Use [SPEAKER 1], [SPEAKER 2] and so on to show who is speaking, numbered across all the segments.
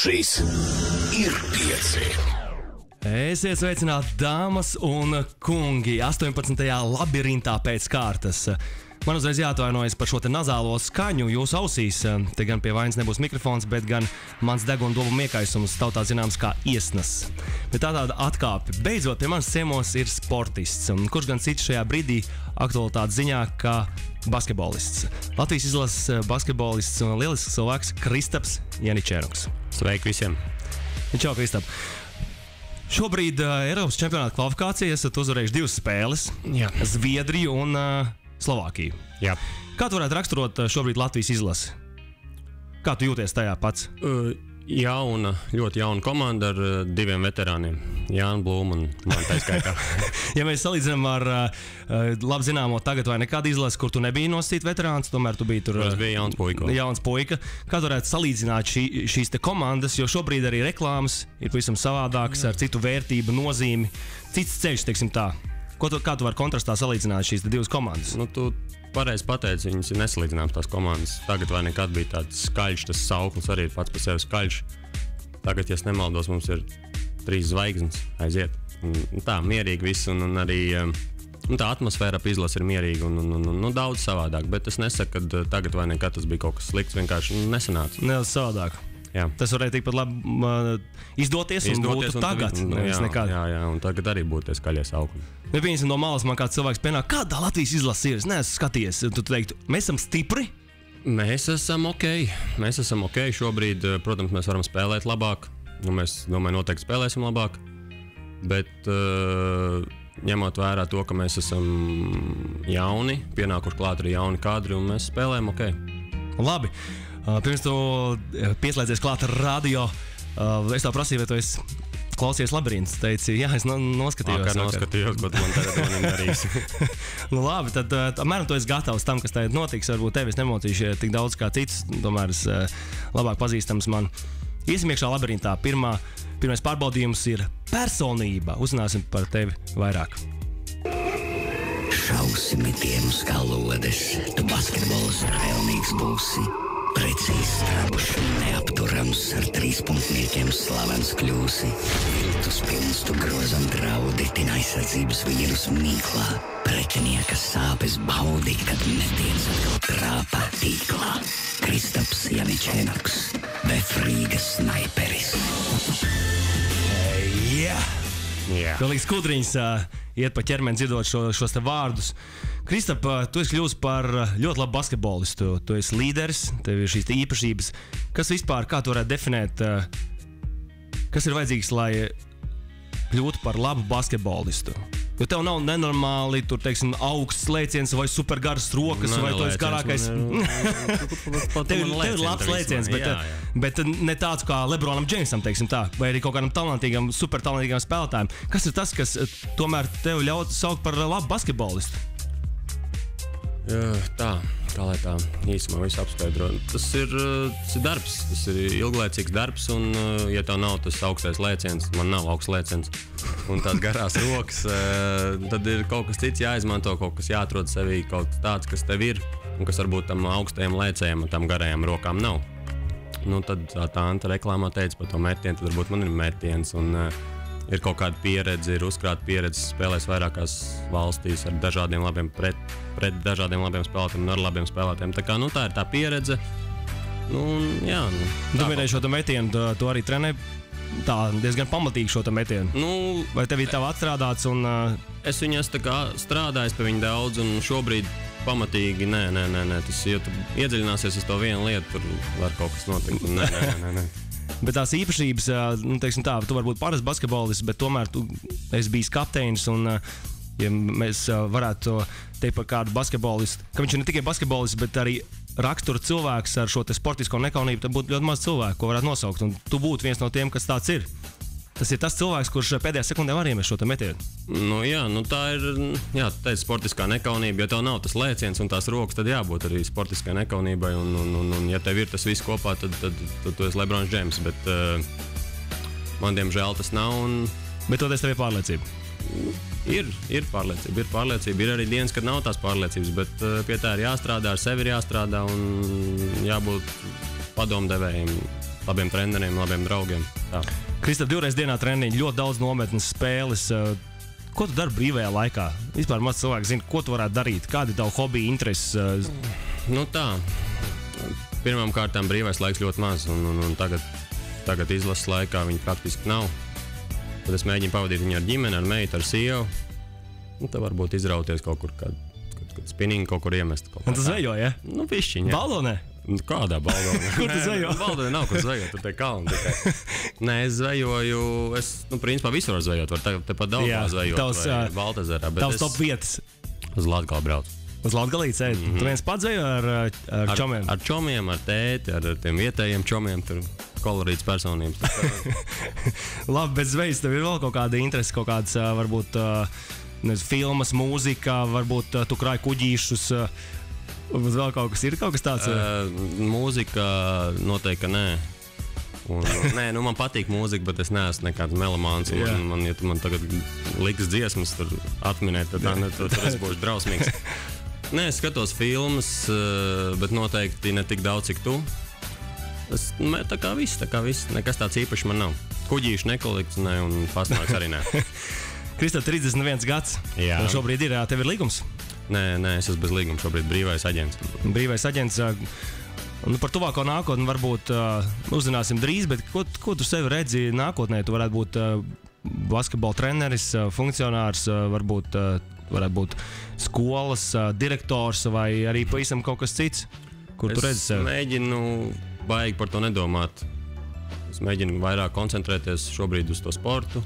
[SPEAKER 1] Šis ir pieci.
[SPEAKER 2] Esiet sveicināti, dāmas un kungi, 18. labirintā pēc kārtas. Man uzreiz jāatvainojas par šo nazālo skaņu jūsu ausīs. Te gan pie vainas nebūs mikrofons, bet gan mans deguna dobu miekaisums, tautā zināms kā iesnas. Bet tā tāda atkāpe. Beidzot, pie manis ciemos ir sportists. Kurš gan cits šajā brīdī aktualitātes ziņā, kā basketbolists. Latvijas izlases basketbolists un lielisks cilvēks Kristaps Janičēnoks.
[SPEAKER 3] Sveiki visiem!
[SPEAKER 2] Čau, Kristap! Šobrīd uh, Eiropas čempionāta kvalifikācijā esat uzvarējuši divas spēles
[SPEAKER 3] Jā.
[SPEAKER 2] - Zviedriju un uh, Slovākiju.
[SPEAKER 3] Jā.
[SPEAKER 2] Kā tu varētu raksturot uh, šobrīd Latvijas izlasi? Kā tu jūties tajā pats?
[SPEAKER 3] Uh, jauna, ļoti jauna komanda ar uh, diviem veterāniem. Jānis Blūms un tā skaitā.
[SPEAKER 2] ja mēs salīdzinām ar uh, labi zināmo tagad vai nekādu izlasi, kur tu nebiji nosīt veterāns, tomēr tu biji tur.
[SPEAKER 3] Tas bija jauns puika.
[SPEAKER 2] Jauns puika. Kā tu varētu salīdzināt šī, šīs komandas, jo šobrīd arī reklāmas ir pavisam savādākas, ar citu vērtību, nozīmi, cits ceļš, teiksim tā. Ko tu, kā tu vari kontrastā salīdzināt šīs divas komandas?
[SPEAKER 3] Nu, tu pareizi pateici, viņas ir nesalīdzināmas tās komandas. Tagad vai nekad bija tāds skaļš, tas sauklis arī ir pats par sevi skaļš. Tagad, ja es nemaldos, mums ir trīs zvaigznes aiziet. Un, tā mierīgi viss, un, un arī um, nu, tā atmosfēra ap izlasi ir mierīga un, un, un, un nu, daudz savādāk. Bet es nesaku, ka uh, tagad vai nekad tas bija kaut kas slikts. Vienkārši nesanāca.
[SPEAKER 2] Nedaudz savādāk.
[SPEAKER 3] Jā.
[SPEAKER 2] Tas varēja tikpat labi uh, izdoties, izdoties un būt tagad.
[SPEAKER 3] Nu, jā, jā, jā, un tagad arī būtu skaļie saukļi.
[SPEAKER 2] Nepieņemsim no malas, man kāds cilvēks pienāk, kādā Latvijas izlasē ir. Es neesmu skatījies, tu teiktu, mēs esam stipri.
[SPEAKER 3] Mēs esam ok. Mēs esam ok. Šobrīd, protams, mēs varam spēlēt labāk. Nu, mēs, domāju, noteikti spēlēsim labāk. Bet, uh, ņemot vērā to, ka mēs esam jauni, pienākuši klāt arī jauni kadri, un mēs spēlējam ok.
[SPEAKER 2] Labi. Uh, pirms tu pieslēdzies klāt ar radio, uh, es tev prasīju, vai tu esi klausies labirints. Teici, jā, es no, noskatījos.
[SPEAKER 3] Kā noskatījos, ko tu man tagad darīsi.
[SPEAKER 2] nu, labi, tad apmēram tu esi gatavs tam, kas tagad notiks. Varbūt tevis nemocīšu tik daudz kā cits, tomēr es labāk pazīstams man. Iesim iekšā labirintā. Pirmā, pirmais pārbaudījums ir personība. Uzzināsim par tevi vairāk.
[SPEAKER 4] Šausmīgiem kā lodes, tu basketbols rēlnīgs būsi. Precīzi strābušs un neapturams ar trīspunktiem slavens kļūsi. Viltus pilns tu grozam draudi, tin aizsardzības vīrus mīklā. Pretinieka sāpes baudi, kad metiens atkal trāpā tīklā. Kristaps Janičēnoks, Befrīgas snaiperis.
[SPEAKER 2] Jā! Yeah.
[SPEAKER 3] Jā.
[SPEAKER 2] Galīgs kudriņš uh, iet pa ķermeni dzirdot šo, šos vārdus. Kristap, tu esi kļuvis par ļoti labu basketbolistu. Tu esi līderis, tev ir šīs īpašības. Kas vispār, kā tu varētu definēt, uh, kas ir vajadzīgs, lai kļūtu par labu basketbolistu? Jo tev nav nenormāli, tur, teiksim, augsts lēciens vai supergaras rokas, vai tas garākais. tev, tev ir labs lēciens, bet, jā, jā. bet ne tāds kā Lebronam Džeimsam, teiksim tā, vai arī kaut kādam talantīgam, supertalantīgam spēlētājam. Kas ir tas, kas tomēr tev ļauj saukt par labu basketbolistu?
[SPEAKER 3] Tā, kā lai tā īsumā visu apskaidro. Tas ir, tas ir darbs, tas ir ilglaicīgs darbs, un, ja tev nav tas augstais lēciens, man nav augsts lēciens, un tās garās rokas, tad ir kaut kas cits jāizmanto, kaut kas jāatrod sevī, kaut tāds, kas tev ir, un kas varbūt tam augstajam lēcējam un tam garajam rokām nav. Nu, tad tā Anta reklāmā teica par to metienu, tad varbūt man ir metiens. Un, uh, ir kaut kāda pieredze, ir uzkrāta pieredze, spēlēs vairākās valstīs ar dažādiem labiem, pret, pret dažādiem labiem spēlētājiem un ar labiem spēlētājiem. Tā, kā, nu, tā ir tā pieredze. Nu, jā, nu,
[SPEAKER 2] Domāju, šo metienu tu, tu arī trenē. Tā diezgan pamatīgi šo metienu.
[SPEAKER 3] Nu,
[SPEAKER 2] Vai tev ir tā atstrādāts? Un, uh...
[SPEAKER 3] Es viņu esmu strādājis pie viņa daudz, un šobrīd pamatīgi nē, nē, nē, nē. Tas, ja iedziļināsies uz to vienu lietu, tur var kaut kas notikt. Nē, nē, nē, nē.
[SPEAKER 2] Bet tās īpašības, nu, teiksim, tā, tu vari būt parasts basketbolists, bet tomēr tu esi bijis kapteinis. Un, ja mēs varētu teikt par kādu basketbolistu, ka viņš ir ne tikai basketbolists, bet arī rakstura cilvēks ar šo sportisko nekaunību, tad būtu ļoti maz cilvēku, ko varētu nosaukt. Un tu būtu viens no tiem, kas tāds ir. Tas ir tas cilvēks, kurš pēdējā sekundē var iemest šo metienu.
[SPEAKER 3] Nu, jā, nu tā ir jā, tā sportiskā nekaunība. Ja tev nav tas lēciens un tās rokas, tad jābūt arī sportiskai nekaunībai. Un, un, un, un ja tev ir tas viss kopā, tad, tad, tad, tad tu esi Lebrons Džeims. Bet uh, man, diemžēl, tas nav. Un...
[SPEAKER 2] Bet toties tev ir pārliecība.
[SPEAKER 3] Ir, ir pārliecība, ir pārliecība. Ir arī dienas, kad nav tās pārliecības, bet uh, pie tā ir jāstrādā, ar sevi ir jāstrādā un jābūt padomdevējiem labiem treneriem, labiem draugiem. Tā.
[SPEAKER 2] Kristap, divreiz dienā treniņš, ļoti daudz nometnes spēles. uh, Ko tu dari brīvajā laikā? Vispār maz cilvēku zina, ko tu varētu darīt, kādi ir tavi hobiji, intereses. uh,
[SPEAKER 3] Nu, tā. Pirmkārt, brīvais laiks ļoti maz, un, un, un tagad, tagad izlases laikā viņa praktiski nav. Tad es mēģinu pavadīt viņu ar ģimeni, ar meitu, ar sievu. Nu, tad varbūt izrauties kaut kur, kad, kad, kad spinīgi kaut kur iemest. Kaut
[SPEAKER 2] Un
[SPEAKER 3] tā.
[SPEAKER 2] zvejo, ja?
[SPEAKER 3] Nu, pišķiņa.
[SPEAKER 2] Balonē.
[SPEAKER 3] Nu, Kādā balonā?
[SPEAKER 2] Kur tu zvejo?
[SPEAKER 3] Balonā nav kur zvejot, tur te kalni tikai. Nē, es zvejoju, es, nu, principā visur var zvejot. Var te, tepat daudz
[SPEAKER 2] Jā,
[SPEAKER 3] zvejot.
[SPEAKER 2] tavs,
[SPEAKER 3] Baltazarā, bet
[SPEAKER 2] Tavs
[SPEAKER 3] es
[SPEAKER 2] top vietas.
[SPEAKER 3] uz Latgali braucu.
[SPEAKER 2] Uz Latvijas ceļa. Mm -hmm. Tu viens pats zvejo ar, ar, ar čomiem.
[SPEAKER 3] Ar čomiem, ar tēti, ar tiem vietējiem čomiem. Tur kolorīts personības.
[SPEAKER 2] Labi, bet zvejas tev ir vēl kaut kāda interese, kaut kādas varbūt nezinu, filmas, mūzika, varbūt tu krāj kuģīšus. Varbūt vēl kaut kas ir, kaut kas tāds.
[SPEAKER 3] Uh, mūzika noteikti nē. Un, nē, nu man patīk mūzika, bet es neesmu nekāds melomāns.
[SPEAKER 2] Jā.
[SPEAKER 3] Man, man, ja tu man tagad liks dziesmas, tur atminēt, tad, tā, ne, tad, tad es būšu drausmīgs. Nē, es skatos filmas, bet noteikti ne tik daudz, cik tu. Tas mē, tā kā viss, tā kā viss. Nekas tāds īpašs man nav. Kuģīši nekolekcionē un pasmāks arī nē.
[SPEAKER 2] Kristā 31 gads.
[SPEAKER 3] Jā.
[SPEAKER 2] Un šobrīd ir, tev ir līgums.
[SPEAKER 3] Nē, nē, es esmu bez līguma šobrīd brīvais aģents.
[SPEAKER 2] Brīvais aģents. Nu, par tuvāko nākotni varbūt uh, uzzināsim drīz, bet ko, ko tu sev redzi nākotnē? Tu varētu būt uh, basketbola treneris, uh, funkcionārs, uh, varbūt, uh, varētu būt skolas uh, direktors vai arī pavisam kaut kas cits, kur tu redzi
[SPEAKER 3] Es
[SPEAKER 2] sevi.
[SPEAKER 3] mēģinu baigi par to nedomāt. Es mēģinu vairāk koncentrēties šobrīd uz to sportu.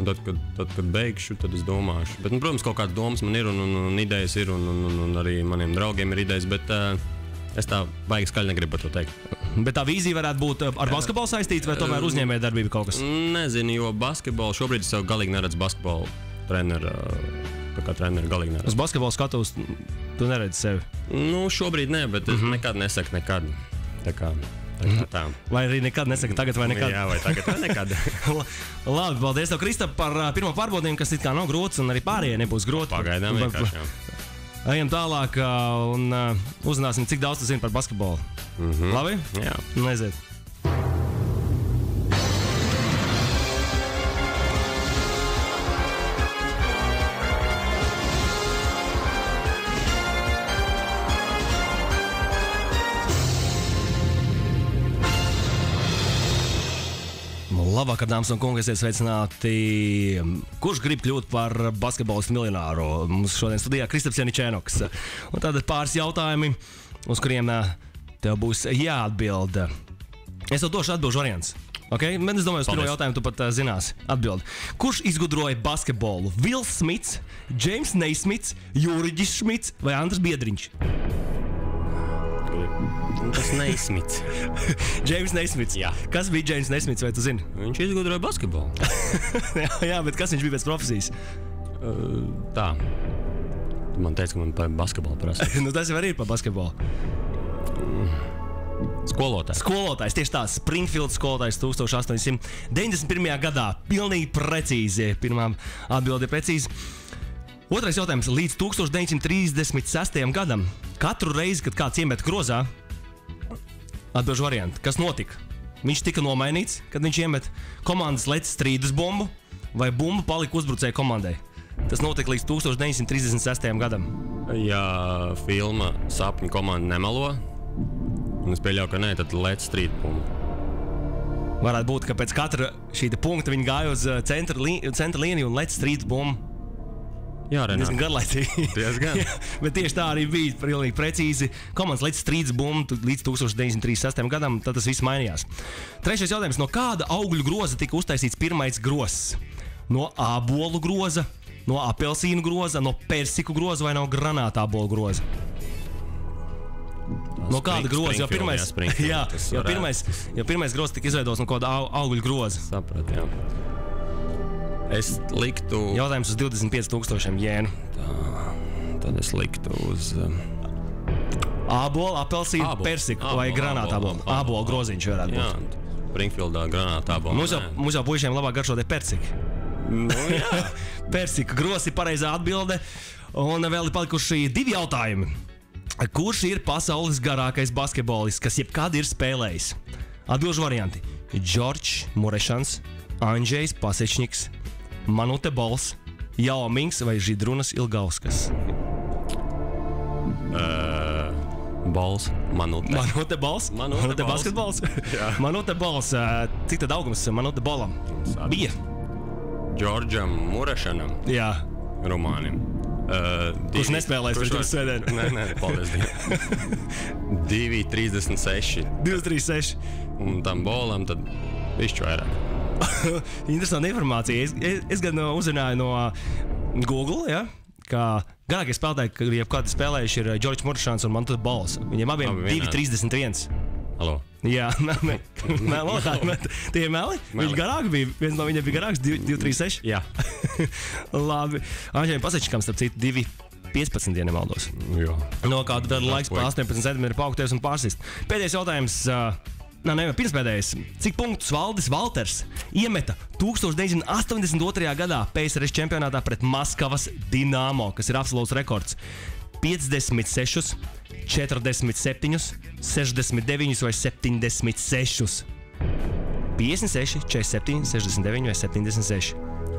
[SPEAKER 3] Un tad, kad, tad, kad beigšu, tad es domāšu. Bet, nu, protams, kaut kādas domas man ir un, un, un idejas ir, un, un, un, un arī maniem draugiem ir idejas. Bet uh, es tā baigi skaļi negribu par to teikt.
[SPEAKER 2] Bet tā vīzija varētu būt uh, ar basketbolu saistīta vai tomēr uzņēmējdarbība kaut kas.
[SPEAKER 3] Nezinu, jo basketbolu šobrīd es jau galīgi neredzu basketbolu treneru. Kā treneru galīgi neredzu.
[SPEAKER 2] Uz basketbola skatuves tu neredzi sevi.
[SPEAKER 3] Nu, šobrīd nē, bet es mm -hmm. nekad nesaku nekad. Tā kā tā.
[SPEAKER 2] Vai arī nekad nesaki tagad vai nekad.
[SPEAKER 3] Jā, vai tagad vai nekad.
[SPEAKER 2] La- Labi, paldies, Kristap, par pirmo pārbaudījumu, kas it kā nav grūts, un arī pārējie nebūs grūti.
[SPEAKER 3] Pagaidām
[SPEAKER 2] Pa-
[SPEAKER 3] vienkārši.
[SPEAKER 2] Ejam tālāk un uzzināsim, cik daudz tu zini par basketbolu. Mm -hmm. Labi?
[SPEAKER 3] Jā.
[SPEAKER 2] Nu, Labvakar, dāmas un kungi, esiet sveicināti. Kurš grib kļūt par basketbolistu miljonāru? Mums šodien studijā Kristaps Janičēnoks. Un tad pāris jautājumi, uz kuriem ā, tev būs jāatbild. Es tev došu atbildžu variants. Okay? Bet es domāju, uz pirmo jautājumu tu pat uh, zināsi. Atbildi. Kurš izgudroja basketbolu? Vils Smits, James Neismits, Jūriģis Šmits vai Andris Biedriņš?
[SPEAKER 3] Nu, Tas neizsmits.
[SPEAKER 2] James Neismits.
[SPEAKER 3] Jā.
[SPEAKER 2] Kas bija James Neismits, vai tu zini?
[SPEAKER 3] Viņš izgudroja basketbolu.
[SPEAKER 2] jā, jā, bet kas viņš bija pēc profesijas?
[SPEAKER 3] Tā. Tu man teici, ka man par basketbolu prasa.
[SPEAKER 2] nu, tas jau arī ir par basketbolu.
[SPEAKER 3] Skolotājs.
[SPEAKER 2] Skolotājs, tieši tā, Springfield skolotājs 1891. gadā. Pilnīgi precīzi. Pirmā atbilde ir precīzi. Otrais jautājums. Līdz 1936. gadam, katru reizi, kad kāds iemet grozā, atbildžu variantu, kas notika? Viņš tika nomainīts, kad viņš iemet komandas leca strīdus bumbu, vai bumba palika uzbrucēju komandai. Tas notika līdz 1936. gadam.
[SPEAKER 3] Ja filma sapņu komanda nemelo, un es pieļauju, ka nē, tad lec strīd pumpu.
[SPEAKER 2] Varētu būt, ka pēc katra šī punkta viņi gāja uz centra, lī, centra līniju un lec strīdus bumbu.
[SPEAKER 3] Jā,
[SPEAKER 2] Diezgan
[SPEAKER 3] Renāts.
[SPEAKER 2] garlaicīgi.
[SPEAKER 3] Diezgan.
[SPEAKER 2] Jā, Bet tieši tā arī bija. Pilnīgi precīzi. Komandas līdz strīdus bumbu līdz 1936. gadam, tad tas viss mainījās. Trešais jautājums. No kāda augļu groza tika uztaisīts pirmais grozs? No ābolu groza, no apelsīnu groza, no persiku groza vai no granāta ābolu groza? No kāda groza?
[SPEAKER 3] Springfield,
[SPEAKER 2] pirmais,
[SPEAKER 3] jā,
[SPEAKER 2] jā, pirmais, jo pirmais grozs tika izveidots no kāda au- augļu groza.
[SPEAKER 3] Sapratu, jā. Es liktu,
[SPEAKER 2] Jautājums uz 25,000 jēnu.
[SPEAKER 3] tad es liktu uz. um,
[SPEAKER 2] Ābolu, apelsīnu, persiku
[SPEAKER 3] Ābolu,
[SPEAKER 2] vai granāta
[SPEAKER 3] ābolu,
[SPEAKER 2] ābolu. groziņš varētu
[SPEAKER 3] Jā,
[SPEAKER 2] būt.
[SPEAKER 3] Springfieldā granātā bomba.
[SPEAKER 2] Mums jau, mums jau puišiem labāk garšo tie persiki.
[SPEAKER 3] Nu.
[SPEAKER 2] Persika grozi ir pareizā atbilde. Un vēl ir palikuši divi jautājumi. Kurš ir pasaules garākais basketbolists, kas jebkad ir spēlējis? Atbilžu varianti - Džordžs Murešans, Andrzejs Pasečņiks, Manute Bols, Jau Mings vai Židrunas Ilgauskas.
[SPEAKER 3] Bols, manute.
[SPEAKER 2] Manute Bols,
[SPEAKER 3] Manute
[SPEAKER 2] Manute
[SPEAKER 3] Bols.
[SPEAKER 2] basketbols. Bols, ā, cik tad augums Manute Bolam?
[SPEAKER 3] Sāc.
[SPEAKER 2] Bija.
[SPEAKER 3] Džordžam Murešanam,
[SPEAKER 2] Jā.
[SPEAKER 3] Rumānim. Uh,
[SPEAKER 2] Kurš nespēlēs
[SPEAKER 3] kurš var-
[SPEAKER 2] svētdien?
[SPEAKER 3] Nē, nē, paldies Dievam. 2, 36.
[SPEAKER 2] 2, 3, 6.
[SPEAKER 3] Un tam bolam tad višķi vairāk.
[SPEAKER 2] Interesanta informācija. Es, es, es gan uh, uzzināju no uh, Google, ja, ka garākie spēlētāji, kad jebkādi spēlējuši, ir Džordžs Muršāns un Mantus Bols. Viņiem abiem
[SPEAKER 3] Abi
[SPEAKER 2] ir
[SPEAKER 3] vienādi.
[SPEAKER 2] 2,31.
[SPEAKER 3] Halo.
[SPEAKER 2] Jā, bet tie ir meli. Viņš
[SPEAKER 3] Meli.
[SPEAKER 2] garāk bija. Viens no viņiem bija garāks, 2,36.
[SPEAKER 3] Jā.
[SPEAKER 2] Labi. Anģēlam Pasečkam, starp citu, 2,15, ja nemaldos.
[SPEAKER 3] Jā.
[SPEAKER 2] No kāda gada laiks
[SPEAKER 3] puika.
[SPEAKER 2] 18 centimetriem paaugties un pārsist. Pēdējais jautājums. Uh, Nē, nē, pirmspēdējais. Cik punktus Valdis Valters iemeta 1982. gadā PSRS čempionātā pret Maskavas Dienāmo, kas ir absolūts rekords? 56, 47, 69 vai 76. 56, 47, 69 vai 76.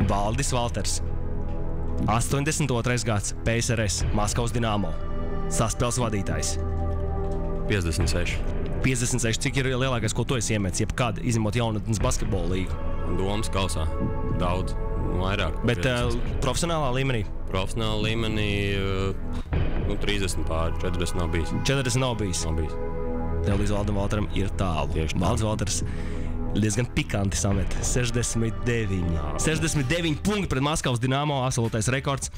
[SPEAKER 2] Valdis Valters. 82. gads PSRS Maskavas Dienāmo. Saspēles vadītājs.
[SPEAKER 3] 56.
[SPEAKER 2] 56. Cik ir lielākais, ko tu esi iemetis, jebkad izņemot jaunatnes basketbola līgu?
[SPEAKER 3] Domas kausā. Daudz. Vairāk.
[SPEAKER 2] Bet uh, profesionālā līmenī
[SPEAKER 3] Profesionāla līmenī uh, nu, 30 pār 40 nav bijis.
[SPEAKER 2] 40 nav bijis.
[SPEAKER 3] Nav bijis.
[SPEAKER 2] Tev līdz Valdam Valteram ir tālu.
[SPEAKER 3] Tieši tā.
[SPEAKER 2] Valds Valters diezgan pikanti samet. 69. 69 punkti pret Maskavas Dienāmo. Absolūtais rekords.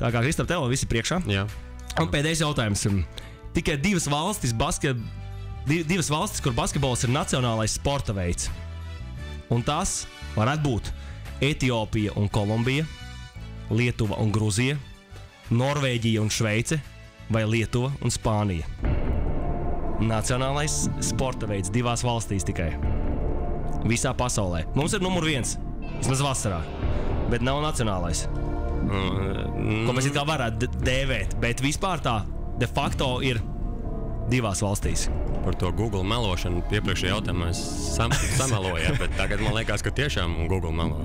[SPEAKER 2] Tā kā Kristap, tev viss ir priekšā.
[SPEAKER 3] Jā.
[SPEAKER 2] Un pēdējais jautājums. Tikai divas valstis, basket, di- divas valstis kur basketbols ir nacionālais sporta veids. Un tās varētu būt Etiopija un Kolumbija, Lietuva un Grūzija, Norvēģija un Šveice vai Lietuva un Spānija. Nacionālais sporta veids divās valstīs tikai. Visā pasaulē. Mums ir numur viens, vismaz vasarā, bet nav nacionālais. Ko mēs it kā varētu dēvēt, bet vispār tā de facto ir divās valstīs.
[SPEAKER 3] Par to Google melošanu iepriekšējā jautājumā es sam sameloju, bet tagad man liekas, ka tiešām Google melo.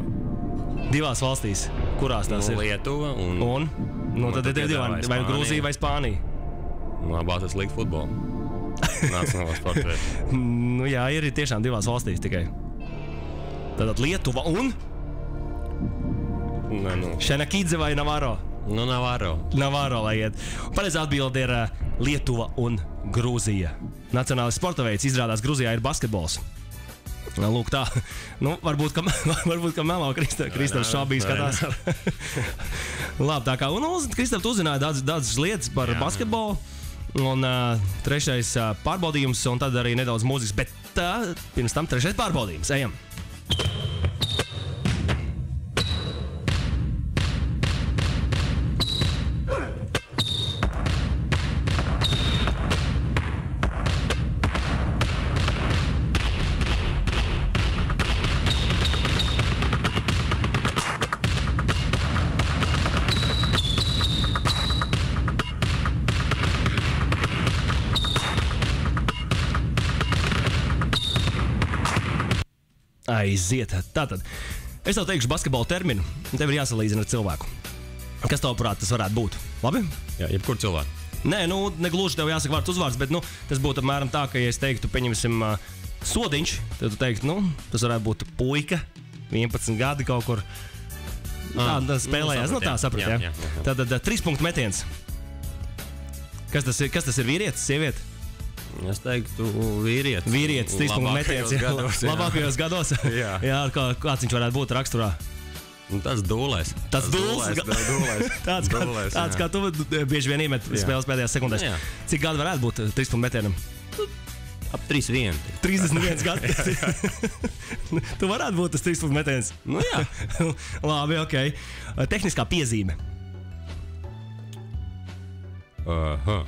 [SPEAKER 2] Divās valstīs, kurās tās
[SPEAKER 3] Nu,
[SPEAKER 2] ir.
[SPEAKER 3] Lietuva un,
[SPEAKER 2] Un nu, tad
[SPEAKER 3] tad
[SPEAKER 2] ir divi vai
[SPEAKER 3] Spānija.
[SPEAKER 2] Grūzija vai Spānija.
[SPEAKER 3] un abās es liku futbolu. Nacionālā sporta veidā.
[SPEAKER 2] Nu, jā, ir tiešām divās valstīs tikai. Tātad Lietuva un
[SPEAKER 3] Nē, nu,
[SPEAKER 2] Šenakidze vai Navaro.
[SPEAKER 3] nu nav aro.
[SPEAKER 2] Navaro lai iet. Pareizā atbilde ir uh, Lietuva un Grūzija. Nacionālais sporta veids izrādās Grūzijā ir basketbols. Lūk, tā. Nu, varbūt, ka, varbūt, ka melā Kristofers Šābīs skatās. Labi, tā kā un Kristofers uzzināja daudz, daudzas lietas par Jā. basketbolu. Un uh, trešais uh, pārbaudījums, un tad arī nedaudz mūzikas. Bet uh, pirms tam trešais pārbaudījums. Ejam! Aiziet! Tātad, es tev teikšu basketbola terminu, un tev ir jāsalīdzina ar cilvēku. Kas tavuprāt tas varētu būt? Labi?
[SPEAKER 3] Jā, jebkur cilvēku.
[SPEAKER 2] Nē, nu, negluži tev jāsaka vārds uzvārds, bet nu, tas būtu apmēram tā, ka, ja es teiktu, pieņemsim, sodiņš, tad tu teiktu, nu, tas varētu būt puika, 11 gadi kaut kur. Tā
[SPEAKER 3] Ah,
[SPEAKER 2] tā spēlējās,
[SPEAKER 3] nu,
[SPEAKER 2] nu, tā
[SPEAKER 3] sapratu,
[SPEAKER 2] tad trīs punktu metiens. Kas tas ir? Kas tas ir vīrietis, sieviete?
[SPEAKER 3] Es teiktu, vīrietis.
[SPEAKER 2] Vīrietis, trīs punktu metiens. jā.
[SPEAKER 3] Gados, jā.
[SPEAKER 2] Labākajos gados.
[SPEAKER 3] Jā.
[SPEAKER 2] jā kā, kāds viņš varētu būt raksturā?
[SPEAKER 3] Un tas dūlēs.
[SPEAKER 2] Tas
[SPEAKER 3] dūlēs.
[SPEAKER 2] tāds, kā,
[SPEAKER 3] Dūlēs,
[SPEAKER 2] tāds kā tu bieži vien iemet spēles pēdējās sekundēs.
[SPEAKER 3] Jā.
[SPEAKER 2] Cik gadi varētu būt trīs punktu metienam?
[SPEAKER 3] Ap 3-1.
[SPEAKER 2] 31 gadi. tu varētu būt tas trīs punktu metiens.
[SPEAKER 3] Nu jā.
[SPEAKER 2] Labi, ok. Tehniskā piezīme.
[SPEAKER 3] Aha.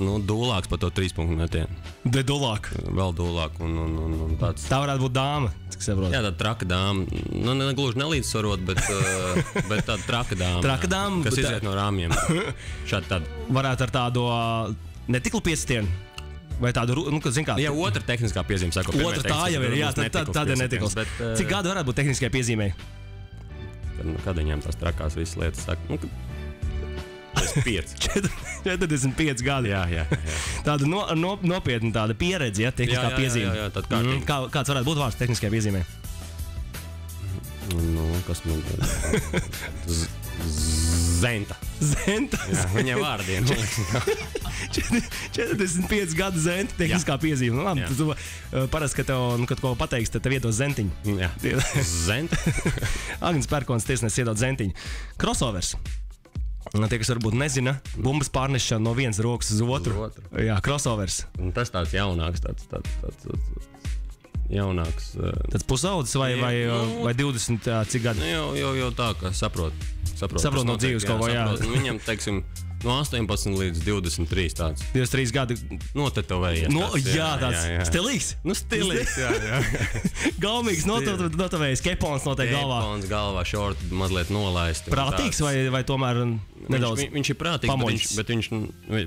[SPEAKER 3] Nu, dūlāks par to trīs punktu metienu.
[SPEAKER 2] Bedulāk.
[SPEAKER 3] Vēl dūlāk un, un, un, un tāds.
[SPEAKER 2] Tā varētu būt dāma.
[SPEAKER 3] Jā, tāda traka dāma. Nu, ne gluži nelīdzsvarot, bet, uh, bet tāda traka dāma.
[SPEAKER 2] Traka dāma,
[SPEAKER 3] Kas
[SPEAKER 2] bet tā-
[SPEAKER 3] iziet no rāmjiem. Šādi tāda.
[SPEAKER 2] Varētu ar tādu netiklu piestienu. Vai tādu, nu, zin kā,
[SPEAKER 3] Jā, otra tehniskā piezīme, saka,
[SPEAKER 2] otra tā jau ir, jā, tā, tā, tāda ir netikls.
[SPEAKER 3] Bet, eh,
[SPEAKER 2] Cik gadu varētu būt tehniskajai piezīmei?
[SPEAKER 3] Kad, nu, kad viņiem tās trakās visas lietas saka, nu,
[SPEAKER 2] 45 gadi.
[SPEAKER 3] jā, jā, jā.
[SPEAKER 2] Tāda no, no, nopietna tāda pieredze, ja tehniskā
[SPEAKER 3] Jā, jā, jā,
[SPEAKER 2] piezīme.
[SPEAKER 3] jā, jā, tad kārtīgi.
[SPEAKER 2] Mm, kā, kāds varētu būt vārds tehniskajā piezīmē?
[SPEAKER 3] Nu, kas man ir? Zenta.
[SPEAKER 2] Zenta.
[SPEAKER 3] Jā, viņai vārdiena.
[SPEAKER 2] 45 gadu zenta tehniskā piezīme. Nu, labi,
[SPEAKER 3] Jā.
[SPEAKER 2] tu, uh, parasti, kad tev, nu, kad ko pateiks, tad tev iedos zentiņu.
[SPEAKER 3] Jā, Zenta.
[SPEAKER 2] Agnēs Pērkons tiesnesis iedod zentiņu. Crossovers. Tie, kas varbūt nezina, bumbas pārnešana no vienas rokas uz otru.
[SPEAKER 3] Uz otru.
[SPEAKER 2] Jā, crossovers.
[SPEAKER 3] Un Tas tāds jaunāks, tāds, tāds, tāds, tāds jaunāks. eh,
[SPEAKER 2] Tas pusaudzis vai, vai,
[SPEAKER 3] Nu.
[SPEAKER 2] vai 20 ā, cik gadi?
[SPEAKER 3] Nu, jau, jau, jau tā, ka saprot. Saprot,
[SPEAKER 2] Saprot no dzīves kaut ko, jā.
[SPEAKER 3] saprot. Nu, Viņam, teiksim, no 18 līdz 23 tāds
[SPEAKER 2] 23 gadi.
[SPEAKER 3] notetovējies.
[SPEAKER 2] No,
[SPEAKER 3] tāds,
[SPEAKER 2] jā, tāds stilīgs.
[SPEAKER 3] Nu, stilīgs, jā, jā.
[SPEAKER 2] Galvenais notavējis kepons noteikti galvā.
[SPEAKER 3] Kepons galvā, šorti mazliet nolaisti.
[SPEAKER 2] Prātīgs vai, vai tomēr nedaudz?
[SPEAKER 3] Viņš, viņš ir prātīgs, bet
[SPEAKER 2] pamoļs.
[SPEAKER 3] viņš, bet, viņš,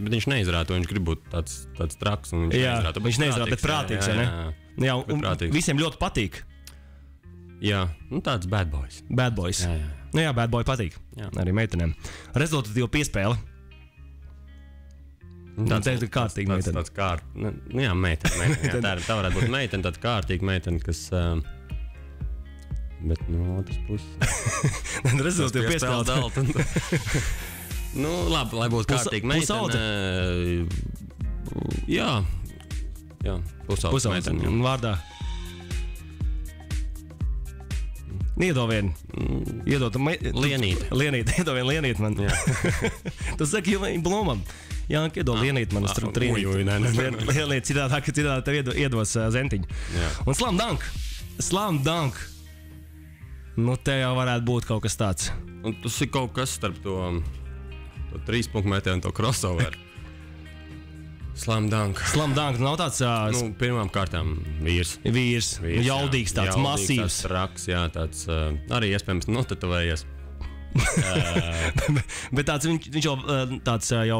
[SPEAKER 3] bet viņš neizrāda to. Viņš grib būt tāds, tāds traks. un Viņš
[SPEAKER 2] Jā,
[SPEAKER 3] neizrāda,
[SPEAKER 2] viņš neizrāda, bet prātīgs.
[SPEAKER 3] jā, jā, jā.
[SPEAKER 2] Jā,
[SPEAKER 3] Bet
[SPEAKER 2] un
[SPEAKER 3] prātīgs.
[SPEAKER 2] visiem ļoti patīk.
[SPEAKER 3] jā, nu, tāds bad boys.
[SPEAKER 2] Bad boys.
[SPEAKER 3] Jā, jā.
[SPEAKER 2] Nu, jā, bad boy patīk.
[SPEAKER 3] Jā.
[SPEAKER 2] Arī meitenēm. Rezultatīva piespēle. Nu, te ir kārtīgi
[SPEAKER 3] tāds,
[SPEAKER 2] meitene.
[SPEAKER 3] tāds kārt, nu, nu, jā, meitene. meitene jā, tā, ir- tā varētu būt meitene, tāda kārtīga meitene, kas. Um, bet no otras puses.
[SPEAKER 2] Rezultatīva piespēle.
[SPEAKER 3] dalta. nu, labi, lai būtu kārtīga meitene. Jā, jā
[SPEAKER 2] Pusaudzis
[SPEAKER 3] meitene. jā.
[SPEAKER 2] vārdā. Iedod vienu. Iedod me...
[SPEAKER 3] Lienīte.
[SPEAKER 2] Lienīt, iedod vienu lienīt man.
[SPEAKER 3] Jā.
[SPEAKER 2] Tas saka, Ilai Blūmam. Jā, iedod lienīt man.
[SPEAKER 3] Ah, nē, nē, nē.
[SPEAKER 2] Lienīt citādāk, citādāk tev iedo- iedos uh, zentiņu.
[SPEAKER 3] Jā.
[SPEAKER 2] Un slam dunk. Slam dunk. Nu, te jau varētu būt kaut kas tāds.
[SPEAKER 3] Un tas ir kaut kas starp to, to trīs punktu metienu un to crossover. Slam dunk.
[SPEAKER 2] Slam dunk nav tāds uh, nu,
[SPEAKER 3] Nu, pirmām kārtām vīrs.
[SPEAKER 2] vīrs,
[SPEAKER 3] vīrs
[SPEAKER 2] jaudīgs, tāds
[SPEAKER 3] Jaudīgs,
[SPEAKER 2] masīvs.
[SPEAKER 3] Tāds traks, jā, tāds uh, arī iespējams notetovējies.
[SPEAKER 2] Bet tāds viņš, viņš jau uh, tāds uh, jau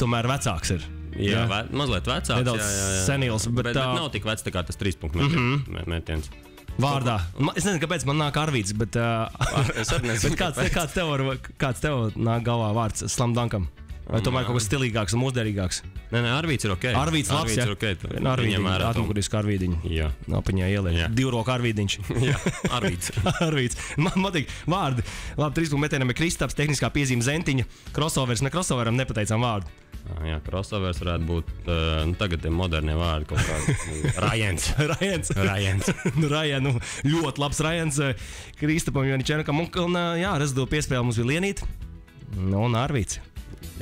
[SPEAKER 2] tomēr vecāks ir.
[SPEAKER 3] Jā, jā. Ve, mazliet vecāks.
[SPEAKER 2] Nedaudz
[SPEAKER 3] jā, jā, jā.
[SPEAKER 2] senils, bet
[SPEAKER 3] bet, bet
[SPEAKER 2] tā-
[SPEAKER 3] nav tik vecs tā kā tas trīs punktu metiens. Mm -hmm. metiens.
[SPEAKER 2] Vārdā. Ma- Es nezinu, kāpēc man nāk Arvīts, bet, uh,
[SPEAKER 3] Es arī nezinu,
[SPEAKER 2] bet kāds, kāds, tev var, kāds tev nāk galvā vārds Slamdankam? Vai tomēr kaut kas stilīgāks un mūsdienīgāks?
[SPEAKER 3] Nē, nē, Arvīts ir ok.
[SPEAKER 2] Arvīts labs,
[SPEAKER 3] Arvīts ir ok. viņam to-
[SPEAKER 2] atmugurisku arvīdiņu.
[SPEAKER 3] Jā,
[SPEAKER 2] Apaņā ielē.
[SPEAKER 3] Jā.
[SPEAKER 2] Divroku arvīdiņš.
[SPEAKER 3] jā Arvīts.
[SPEAKER 2] Arvīts. Man patīk vārdi. Labi, trīs punktu metienam ir Kristaps, tehniskā piezīme Zentiņa. Crossovers, ne crossoveram nepateicām vārdu.
[SPEAKER 3] Jā, crossovers varētu būt uh, nu, tagad tie modernie vārdi. Rajens.
[SPEAKER 2] Rajans.
[SPEAKER 3] Rajens.
[SPEAKER 2] Nu, Rajan, nu, ļoti labs Rajans. Kristapam Janičēnam. Un, un jā, rezidūra piespēle mums bija Lienīta. Nu, un Arvīts.